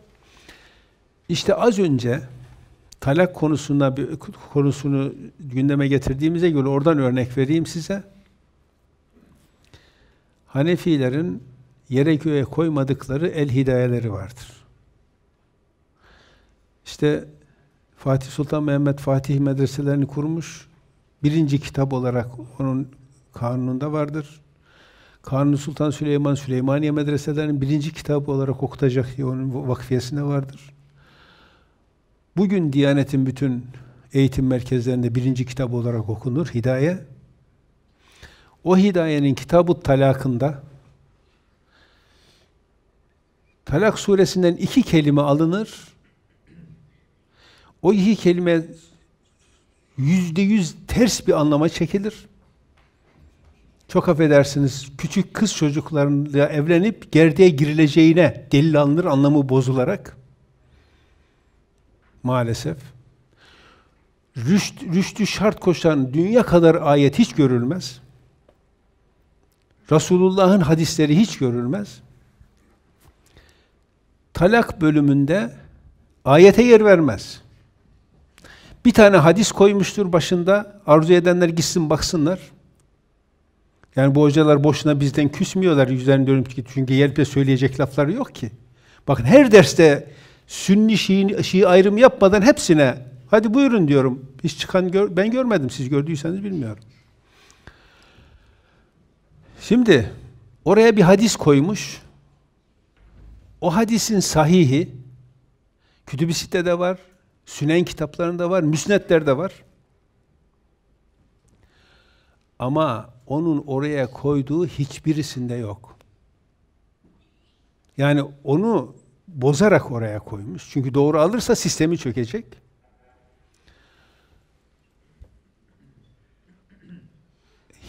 İşte az önce talak konusunda bir konusunu gündeme getirdiğimize göre oradan örnek vereyim size. Hanefilerin yere göğe koymadıkları el hidayeleri vardır. İşte Fatih Sultan Mehmet Fatih medreselerini kurmuş. Birinci kitap olarak onun kanununda vardır. Kanuni Sultan Süleyman Süleymaniye medreselerinin birinci kitabı olarak okutacak diye onun vakfiyesinde vardır. Bugün Diyanet'in bütün eğitim merkezlerinde birinci kitap olarak okunur Hidaye. O Hidaye'nin kitabı talakında Talak suresinden iki kelime alınır. O iki kelime yüzde yüz ters bir anlama çekilir. Çok affedersiniz, küçük kız çocuklarıyla evlenip gerdeğe girileceğine delil alınır anlamı bozularak. Maalesef. Rüşt, rüştü şart koşan dünya kadar ayet hiç görülmez. Resulullah'ın hadisleri hiç görülmez. Talak bölümünde ayete yer vermez. Bir tane hadis koymuştur başında. Arzu edenler gitsin baksınlar. Yani bu hocalar boşuna bizden küsmüyorlar yüzden diyorum ki çünkü gelip söyleyecek lafları yok ki. Bakın her derste Sünni Şii, Şii ayrımı yapmadan hepsine hadi buyurun diyorum. Hiç çıkan gör, ben görmedim. Siz gördüyseniz bilmiyorum. Şimdi oraya bir hadis koymuş. O hadisin sahihi Kütüb-i Sitte'de var, Sünen kitaplarında var, Müsnetler'de var. Ama onun oraya koyduğu hiçbirisinde yok. Yani onu bozarak oraya koymuş. Çünkü doğru alırsa sistemi çökecek.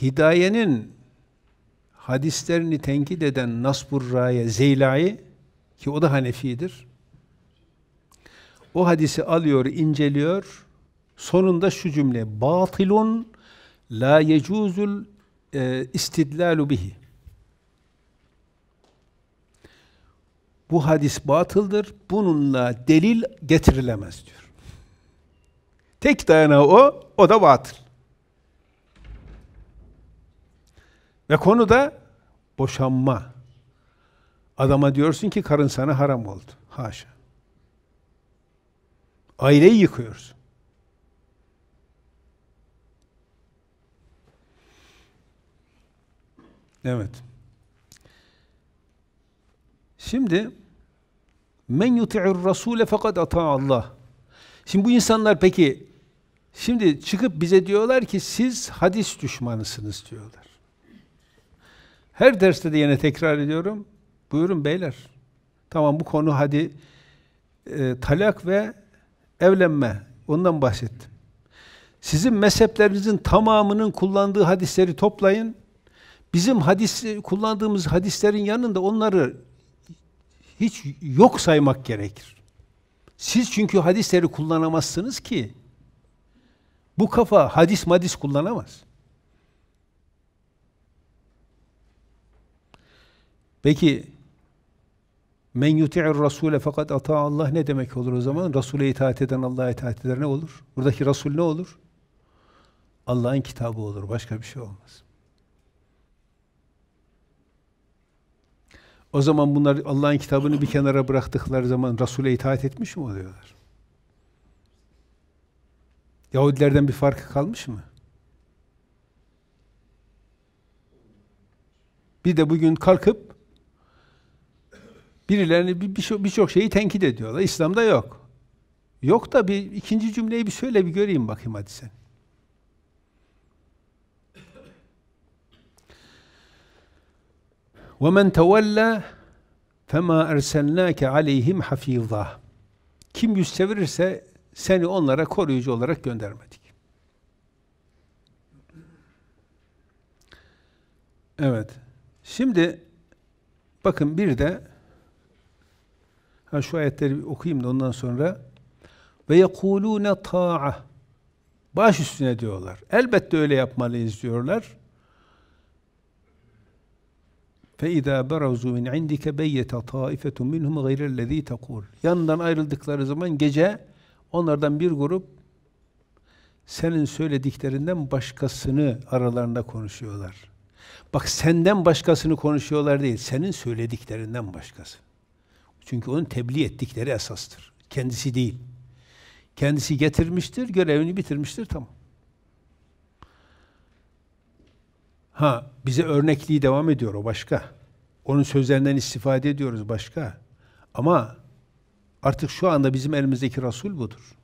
Hidayenin hadislerini tenkit eden Nasbur Zeylai ki o da Hanefidir. O hadisi alıyor, inceliyor. Sonunda şu cümle: "Batilun la yecuzul e, istidlalu bihi." Bu hadis batıldır. Bununla delil getirilemez diyor. Tek dayanağı o, o da batıl. Ve konu da boşanma. Adama diyorsun ki karın sana haram oldu. Haşa. Aileyi yıkıyorsun. Evet. Şimdi men yuti'ur rasule fakat ata Allah. Şimdi bu insanlar peki şimdi çıkıp bize diyorlar ki siz hadis düşmanısınız diyorlar. Her derste de yine tekrar ediyorum. Buyurun beyler. Tamam bu konu hadi e, talak ve evlenme. Ondan bahsettim. Sizin mezheplerinizin tamamının kullandığı hadisleri toplayın. Bizim hadis kullandığımız hadislerin yanında onları hiç yok saymak gerekir. Siz çünkü hadisleri kullanamazsınız ki. Bu kafa hadis madis kullanamaz. Peki Men yuti'ir rasule fakat ata Allah ne demek olur o zaman? Rasule itaat eden Allah'a itaat eder ne olur? Buradaki Rasul ne olur? Allah'ın kitabı olur. Başka bir şey olmaz. O zaman bunlar Allah'ın kitabını bir kenara bıraktıkları zaman Rasule itaat etmiş mi oluyorlar? Yahudilerden bir farkı kalmış mı? Bir de bugün kalkıp birilerini birçok bir, bir şeyi tenkit ediyorlar. İslam'da yok. Yok da bir ikinci cümleyi bir söyle bir göreyim bakayım hadi sen. وَمَنْ تَوَلَّى فَمَا اَرْسَلْنَاكَ عَلَيْهِمْ حَف۪يظًا Kim yüz çevirirse seni onlara koruyucu olarak göndermedik. Evet. Şimdi bakın bir de ha şu ayetleri okuyayım da ondan sonra ve yekulune ta'a baş üstüne diyorlar. Elbette öyle yapmalıyız diyorlar. فَاِذَا بَرَوْزُوا مِنْ عِنْدِكَ بَيَّتَ طَائِفَةٌ مِنْهُمْ غَيْرَ الَّذ۪ي تَقُولُ Yanından ayrıldıkları zaman gece onlardan bir grup senin söylediklerinden başkasını aralarında konuşuyorlar. Bak senden başkasını konuşuyorlar değil, senin söylediklerinden başkası. Çünkü onun tebliğ ettikleri esastır. Kendisi değil. Kendisi getirmiştir, görevini bitirmiştir, tamam. Ha, bize örnekliği devam ediyor o başka. Onun sözlerinden istifade ediyoruz başka. Ama artık şu anda bizim elimizdeki Resul budur.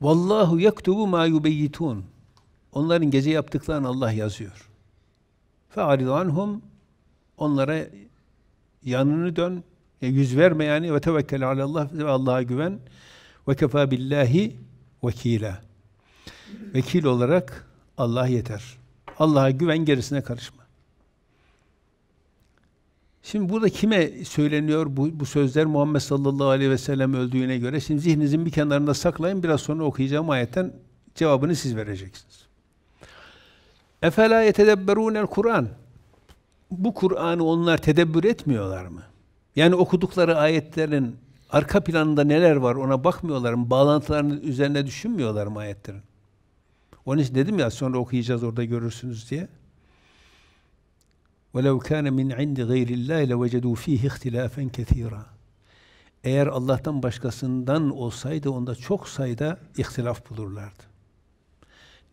Vallahu yektubu ma yubeyyitun. Onların gece yaptıklarını Allah yazıyor. Fe'arid anhum onlara yanını dön, yüz verme yani ve tevekkül alallah ve Allah'a güven ve kefa billahi vekila. Vekil olarak Allah yeter. Allah'a güven gerisine karışma. Şimdi burada kime söyleniyor bu, bu sözler Muhammed sallallahu aleyhi ve sellem öldüğüne göre? Şimdi zihninizin bir kenarında saklayın. Biraz sonra okuyacağım ayetten cevabını siz vereceksiniz. Efela yetedebberûnel Kur'an Bu Kur'an'ı onlar tedebbür etmiyorlar mı? Yani okudukları ayetlerin arka planında neler var ona bakmıyorlar mı? Bağlantılarının üzerine düşünmüyorlar mı ayetlerin? Onun için dedim ya sonra okuyacağız orada görürsünüz diye. وَلَوْ كَانَ مِنْ عِنْدِ غَيْرِ اللّٰهِ لَوَجَدُوا ف۪يهِ اخْتِلَافًا كَثِيرًا Eğer Allah'tan başkasından olsaydı onda çok sayıda ihtilaf bulurlardı.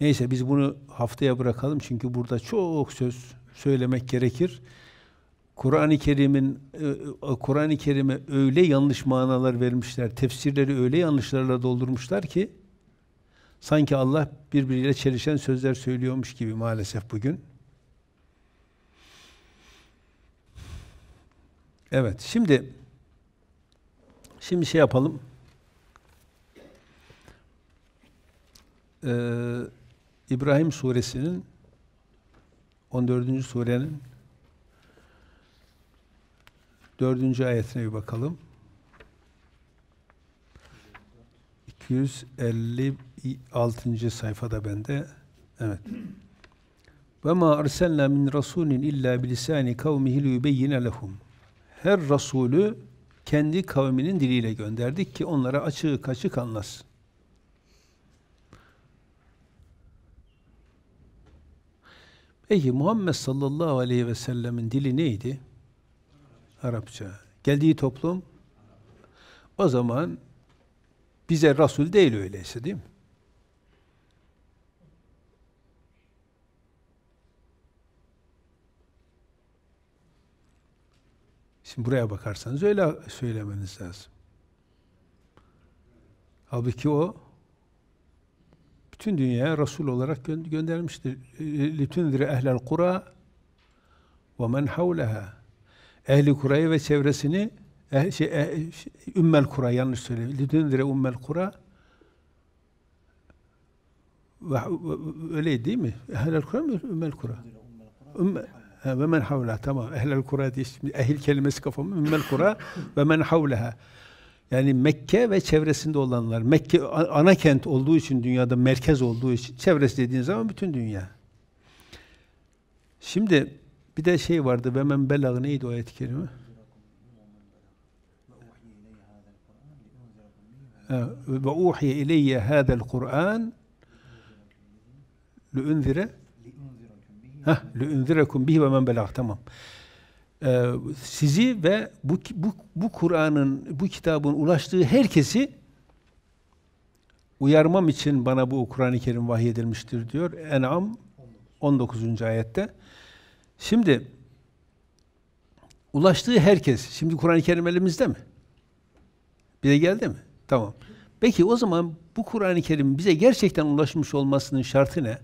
Neyse biz bunu haftaya bırakalım çünkü burada çok söz söylemek gerekir. Kur'an-ı Kerim'in e, Kur'an-ı Kerim'e öyle yanlış manalar vermişler, tefsirleri öyle yanlışlarla doldurmuşlar ki sanki Allah birbiriyle çelişen sözler söylüyormuş gibi maalesef bugün. Evet, şimdi şimdi şey yapalım. Ee, İbrahim suresinin 14. surenin 4. ayetine bir bakalım. 256. sayfada bende. Evet. Ve ma arsalna min rasulin illa bilisani kavmihi liyubeyyine lehum. Her rasulü kendi kavminin diliyle gönderdik ki onlara açık açık anlasın. Peki Muhammed sallallahu aleyhi ve sellemin dili neydi? Arapça. Geldiği toplum o zaman bize Resul değil öyleyse değil mi? Şimdi buraya bakarsanız öyle söylemeniz lazım. Halbuki o bütün dünyaya Resul olarak gö göndermiştir. لِتُنْذِرَ ehlel kura ve men havleha. Ehli kurayı ve çevresini eh, şey, eh, ümmel kura yanlış söyleyeyim. لِتُنْذِرَ ummel kura ve, öyle değil mi? Ehlel kura mı? Ümmel kura. Ümmel, ve men havla tamam. Ehlel kura diye şimdi ehil kelimesi kafamı. Ümmel kura ve men havleha. Yani Mekke ve çevresinde olanlar. Mekke ana kent olduğu için dünyada merkez olduğu için çevresi dediğiniz zaman bütün dünya. Şimdi bir de şey vardı. Ve men belag neydi o ayet-i kerime? Ve uhiye ileyye hâzel Kur'an lü'ünzire lü'ünzirekum bihi ve men belag. Tamam. Ee, sizi ve bu bu bu Kur'an'ın bu kitabın ulaştığı herkesi uyarmam için bana bu Kur'an-ı Kerim vahyedilmiştir diyor. En'am 19. ayette. Şimdi ulaştığı herkes, şimdi Kur'an-ı Kerim elimizde mi? Bize geldi mi? Tamam. Peki o zaman bu Kur'an-ı Kerim bize gerçekten ulaşmış olmasının şartı ne?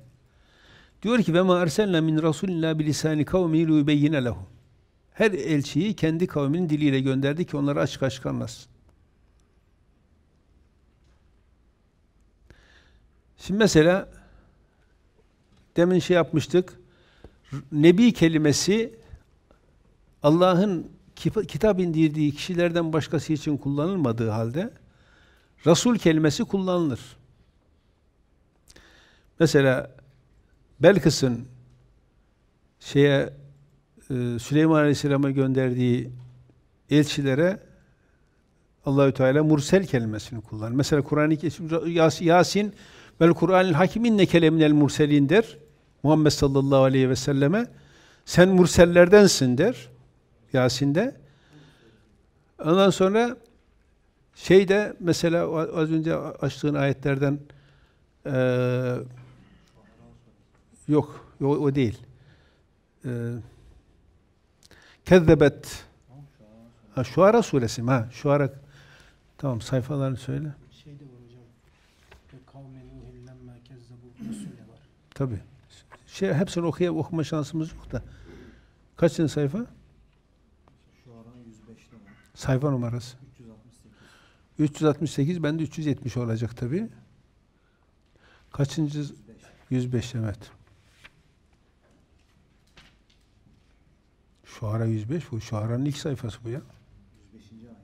Diyor ki ve ma arsalna min rasulin la bilisani kavmi yubeyyine lehum. Her elçiyi kendi kavminin diliyle gönderdi ki onları açık açık anlasın. Şimdi mesela demin şey yapmıştık. Nebi kelimesi Allah'ın kitap indirdiği kişilerden başkası için kullanılmadığı halde Resul kelimesi kullanılır. Mesela Belkıs'ın şeye Süleyman Aleyhisselam'a gönderdiği elçilere Allahü Teala mursel kelimesini kullanır. Mesela Kur'an-ı Yasin vel Kur'anil Hakim inneke leminel murselin der. Muhammed sallallahu aleyhi ve selleme sen mursellerdensin der. Yasin'de. Ondan sonra şeyde mesela az önce açtığın ayetlerden eee Yok, o, o değil. Ee, Kezzebet. Ha, Şuara suresi mi? Ha, Şuara. Tamam, sayfalarını söyle. Şey de var hocam. Ve kavmen uhillen merkezde bu usul de var. Tabii. Şey, hepsini okuyup okuma şansımız yok da. Kaçıncı sayfa? Şu ara 105'te var. Sayfa numarası. 368. 368, bende 370 olacak tabii. Kaçıncı? 105. 105 evet. Şuara 105 bu. Şuara'nın ilk sayfası bu ya. 105. ayet.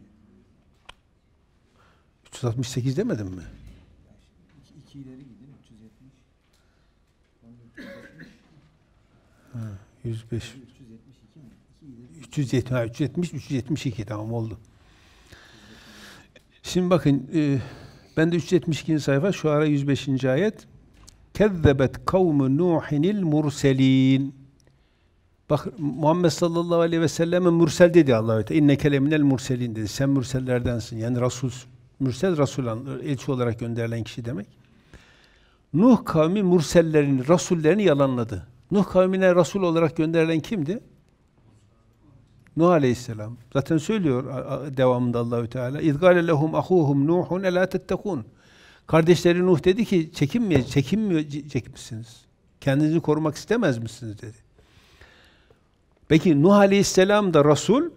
368 demedim mi? İki, iki ileri gidin 370. Sonra 370. 105. 372 mi? İki ileri 370, ha, 370, 372 tamam oldu. Şimdi bakın e, ben de 372. sayfa şu ara 105. ayet. Kezzebet kavmu Nuhinil murselin. Bak Muhammed sallallahu aleyhi ve selleme mürsel dedi Allah Teala. İnneke leminel murselin dedi. Sen mürsellerdensin. Yani Rasul mürsel Rasul an- elçi olarak gönderilen kişi demek. Nuh kavmi mürsellerini, rasullerini yalanladı. Nuh kavmine rasul olarak gönderilen kimdi? Nuh Aleyhisselam. Zaten söylüyor devamında Allahü Teala. İzgâle lehum ahuhum Nuhun elâ tettekûn. Kardeşleri Nuh dedi ki çekinmeye, çekinmeyecek misiniz? Kendinizi korumak istemez misiniz dedi. Peki Nuh Aleyhisselam da Rasul.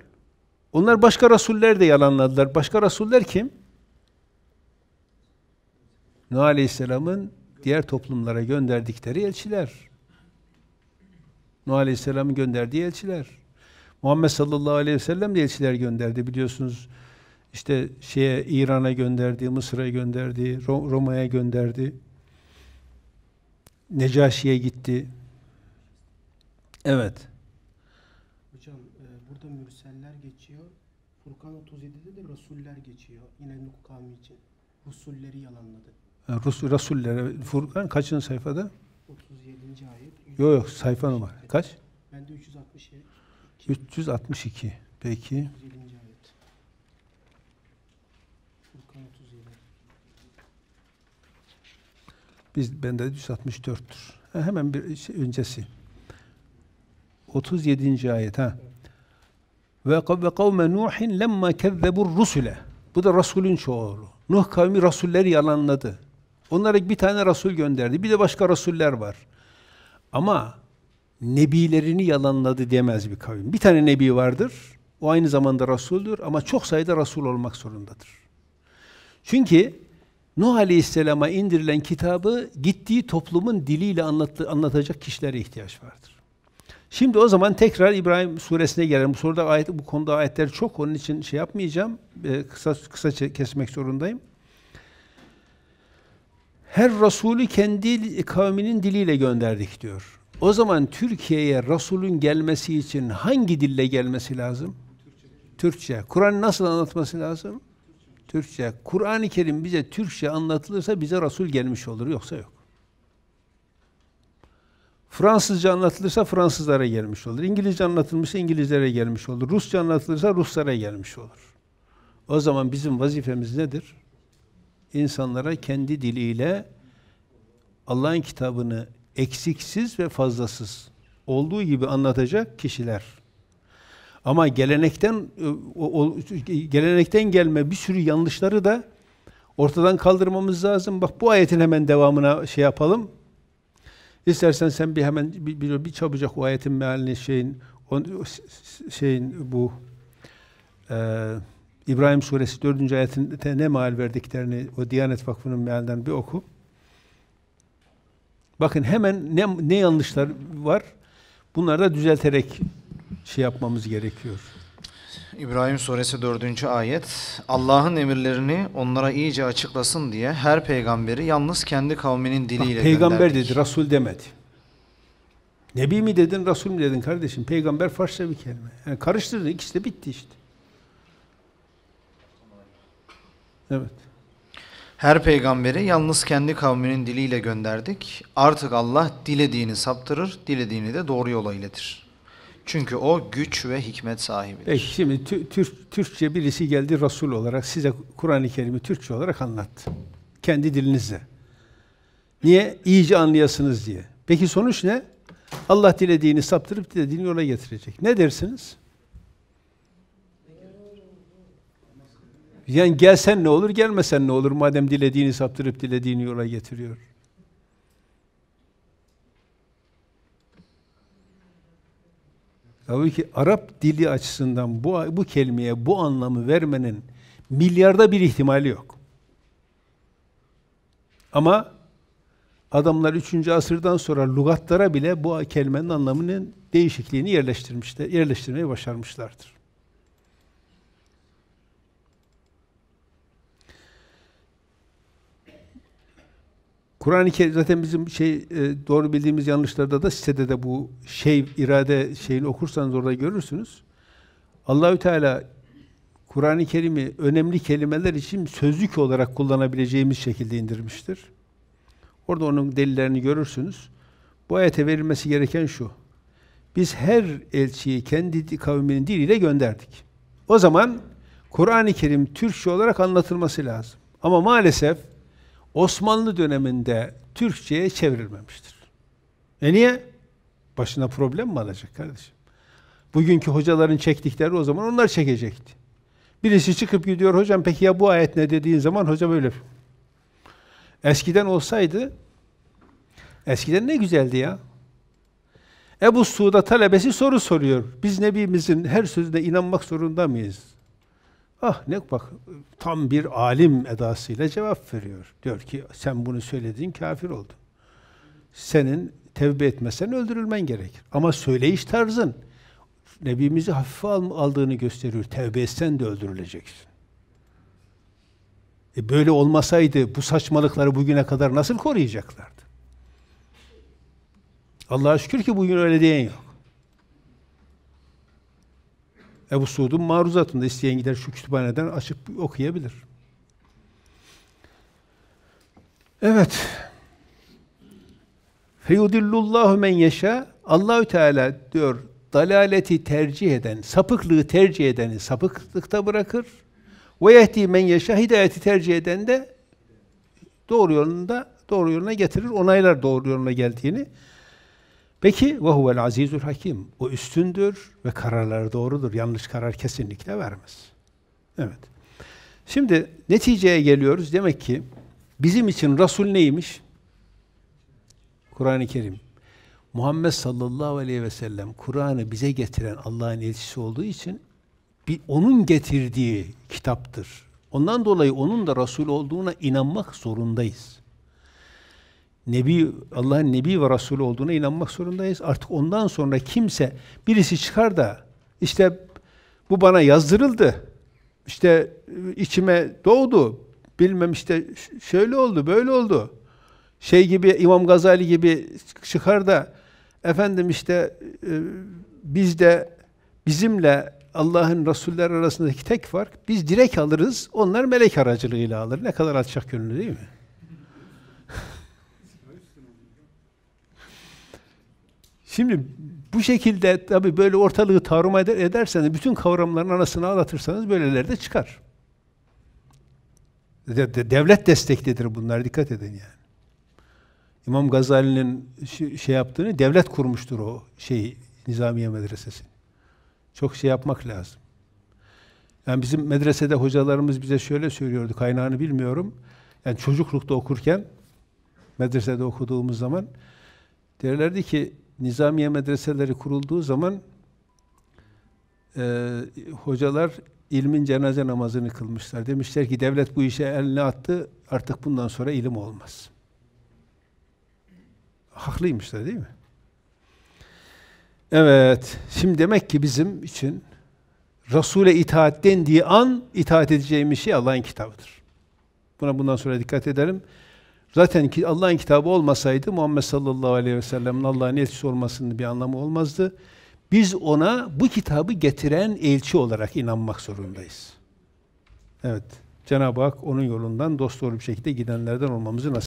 Onlar başka rasuller de yalanladılar. Başka rasuller kim? Nuh Aleyhisselam'ın diğer toplumlara gönderdikleri elçiler. Nuh Aleyhisselam'ın gönderdiği elçiler. Muhammed sallallahu aleyhi ve sellem de elçiler gönderdi biliyorsunuz. İşte şeye İran'a gönderdi, Mısır'a gönderdi, Ro- Roma'ya gönderdi. Necaşi'ye gitti. Evet. Hocam e, burada mürseller geçiyor. Furkan 37'de de rasuller Nuh kavmi için. Rusulleri yalanladı. Yani Rus, Rasullere, Furkan kaçıncı sayfada? 37. ayet. Yok yok sayfa numara. Kaç? Ben de 362. 362. Peki. 37. ayet. Furkan 37. Biz bende 164'tür. Ha, hemen bir şey öncesi. 37. ayet ha. Ve kavme Nuhin lemma kezzebur rusule. Bu da Resulün çoğulu. Nuh kavmi rasulleri yalanladı. Onlara bir tane rasul gönderdi. Bir de başka rasuller var. Ama nebilerini yalanladı demez bir kavim. Bir tane nebi vardır. O aynı zamanda rasuldür ama çok sayıda rasul olmak zorundadır. Çünkü Nuh Aleyhisselam'a indirilen kitabı gittiği toplumun diliyle anlattı, anlatacak kişilere ihtiyaç vardır. Şimdi o zaman tekrar İbrahim suresine gelelim. Bu soruda ayet, bu konuda ayetler çok. Onun için şey yapmayacağım. Ee, kısa kısa kesmek zorundayım. Her Resulü kendi kavminin diliyle gönderdik diyor. O zaman Türkiye'ye Resulün gelmesi için hangi dille gelmesi lazım? Türkçe. Kur'an nasıl anlatması lazım? Türkçe. Kur'an-ı Kerim bize Türkçe anlatılırsa bize Resul gelmiş olur. Yoksa yok. Fransızca anlatılırsa Fransızlara gelmiş olur. İngilizce anlatılmışsa İngilizlere gelmiş olur. Rusça anlatılırsa Ruslara gelmiş olur. O zaman bizim vazifemiz nedir? İnsanlara kendi diliyle Allah'ın kitabını eksiksiz ve fazlasız olduğu gibi anlatacak kişiler. Ama gelenekten e, o, o- gelenekten gelme bir sürü yanlışları da ortadan kaldırmamız lazım. Bak bu ayetin hemen devamına şey yapalım. İstersen sen bir hemen bir, bir, bir çabucak o ayetin mealini şeyin o, o s- s- şeyin bu e, İbrahim suresi 4. ayetinde ne meal verdiklerini o Diyanet Vakfı'nın mealinden bir oku. Bakın hemen ne, ne yanlışlar var? Bunları da düzelterek şey yapmamız gerekiyor. İbrahim suresi 4. ayet Allah'ın emirlerini onlara iyice açıklasın diye her peygamberi yalnız kendi kavminin Bak, diliyle peygamber gönderdik. dedi, Resul demedi. Nebi mi dedin, Resul mü dedin kardeşim? Peygamber Farsça bir kelime. Yani karıştırdın, ikisi de bitti işte. Evet. Her peygamberi yalnız kendi kavminin diliyle gönderdik. Artık Allah dilediğini saptırır, dilediğini de doğru yola iletir. Çünkü o güç ve hikmet sahibidir. Peki şimdi Tü- Türk, Türkçe birisi geldi Resul olarak size Kur'an-ı Kerim'i Türkçe olarak anlattı. Kendi dilinizle. Niye? İyice anlayasınız diye. Peki sonuç ne? Allah dilediğini saptırıp dilediğini yola getirecek. Ne dersiniz? Yani gelsen ne olur, gelmesen ne olur madem dilediğini saptırıp dilediğini yola getiriyor. Tabii ki Arap dili açısından bu, bu kelimeye bu anlamı vermenin milyarda bir ihtimali yok. Ama adamlar 3. asırdan sonra lügatlara bile bu kelimenin anlamının değişikliğini yerleştirmişler, yerleştirmeyi başarmışlardır. Kur'an-ı Kerim zaten bizim şey e, doğru bildiğimiz yanlışlarda da sitede de bu şey irade şeyini okursanız orada görürsünüz. Allahü Teala Kur'an-ı Kerim'i önemli kelimeler için sözlük olarak kullanabileceğimiz şekilde indirmiştir. Orada onun delillerini görürsünüz. Bu ayete verilmesi gereken şu. Biz her elçiyi kendi kavminin diliyle gönderdik. O zaman Kur'an-ı Kerim Türkçe olarak anlatılması lazım. Ama maalesef Osmanlı döneminde Türkçe'ye çevrilmemiştir. E niye? Başına problem mi alacak kardeşim? Bugünkü hocaların çektikleri o zaman onlar çekecekti. Birisi çıkıp gidiyor, hocam peki ya bu ayet ne dediğin zaman hoca böyle. Eskiden olsaydı, eskiden ne güzeldi ya. Ebu Suud'a talebesi soru soruyor. Biz Nebimizin her sözüne inanmak zorunda mıyız? Ah ne bak tam bir alim edasıyla cevap veriyor. Diyor ki sen bunu söylediğin kafir oldun. Senin tevbe etmesen öldürülmen gerekir. Ama söyleyiş tarzın Nebimizi hafife aldığını gösteriyor. Tevbe etsen de öldürüleceksin. E böyle olmasaydı bu saçmalıkları bugüne kadar nasıl koruyacaklardı? Allah'a şükür ki bugün öyle diyen yok. Ebu Suud'un maruzatında isteyen gider şu kütüphaneden açıp okuyabilir. Evet. Feyudillullahu men yeşa Allahü Teala diyor dalaleti tercih eden, sapıklığı tercih edeni sapıklıkta bırakır. Ve yehdi men yeşa hidayeti tercih eden de doğru yolunda doğru yoluna getirir. Onaylar doğru yoluna geldiğini. Peki ve huvel azizul hakim. O üstündür ve kararları doğrudur. Yanlış karar kesinlikle vermez. Evet. Şimdi neticeye geliyoruz. Demek ki bizim için Resul neymiş? Kur'an-ı Kerim. Muhammed sallallahu aleyhi ve sellem Kur'an'ı bize getiren Allah'ın elçisi olduğu için bir onun getirdiği kitaptır. Ondan dolayı onun da Resul olduğuna inanmak zorundayız. Nebi Allah'ın nebi ve Resulü olduğuna inanmak zorundayız. Artık ondan sonra kimse birisi çıkar da işte bu bana yazdırıldı. İşte içime doğdu. Bilmem işte şöyle oldu, böyle oldu. Şey gibi İmam Gazali gibi çıkar da efendim işte e, bizde bizimle Allah'ın Resuller arasındaki tek fark biz direkt alırız, onlar melek aracılığıyla alır. Ne kadar alçak gönüllü değil mi? Şimdi bu şekilde tabi böyle ortalığı taruma eder, ederseniz, bütün kavramların anasını ağlatırsanız böyleleri de çıkar. De, de, devlet desteklidir bunlar, dikkat edin yani. İmam Gazali'nin şey, yaptığını, devlet kurmuştur o şey Nizamiye Medresesi. Çok şey yapmak lazım. Yani bizim medresede hocalarımız bize şöyle söylüyordu, kaynağını bilmiyorum. Yani çocuklukta okurken, medresede okuduğumuz zaman derlerdi ki, Nizamiye medreseleri kurulduğu zaman e, hocalar ilmin cenaze namazını kılmışlar. Demişler ki devlet bu işe eline attı, artık bundan sonra ilim olmaz. Haklıymışlar değil mi? Evet, şimdi demek ki bizim için Resul'e itaat dendiği an itaat edeceğimiz şey Allah'ın kitabıdır. Buna bundan sonra dikkat edelim. Zaten ki Allah'ın kitabı olmasaydı Muhammed sallallahu aleyhi ve sellem'in Allah'ın elçisi olmasının bir anlamı olmazdı. Biz ona bu kitabı getiren elçi olarak inanmak zorundayız. Evet. Cenab-ı Hak onun yolundan dosdoğru bir şekilde gidenlerden olmamızı nasip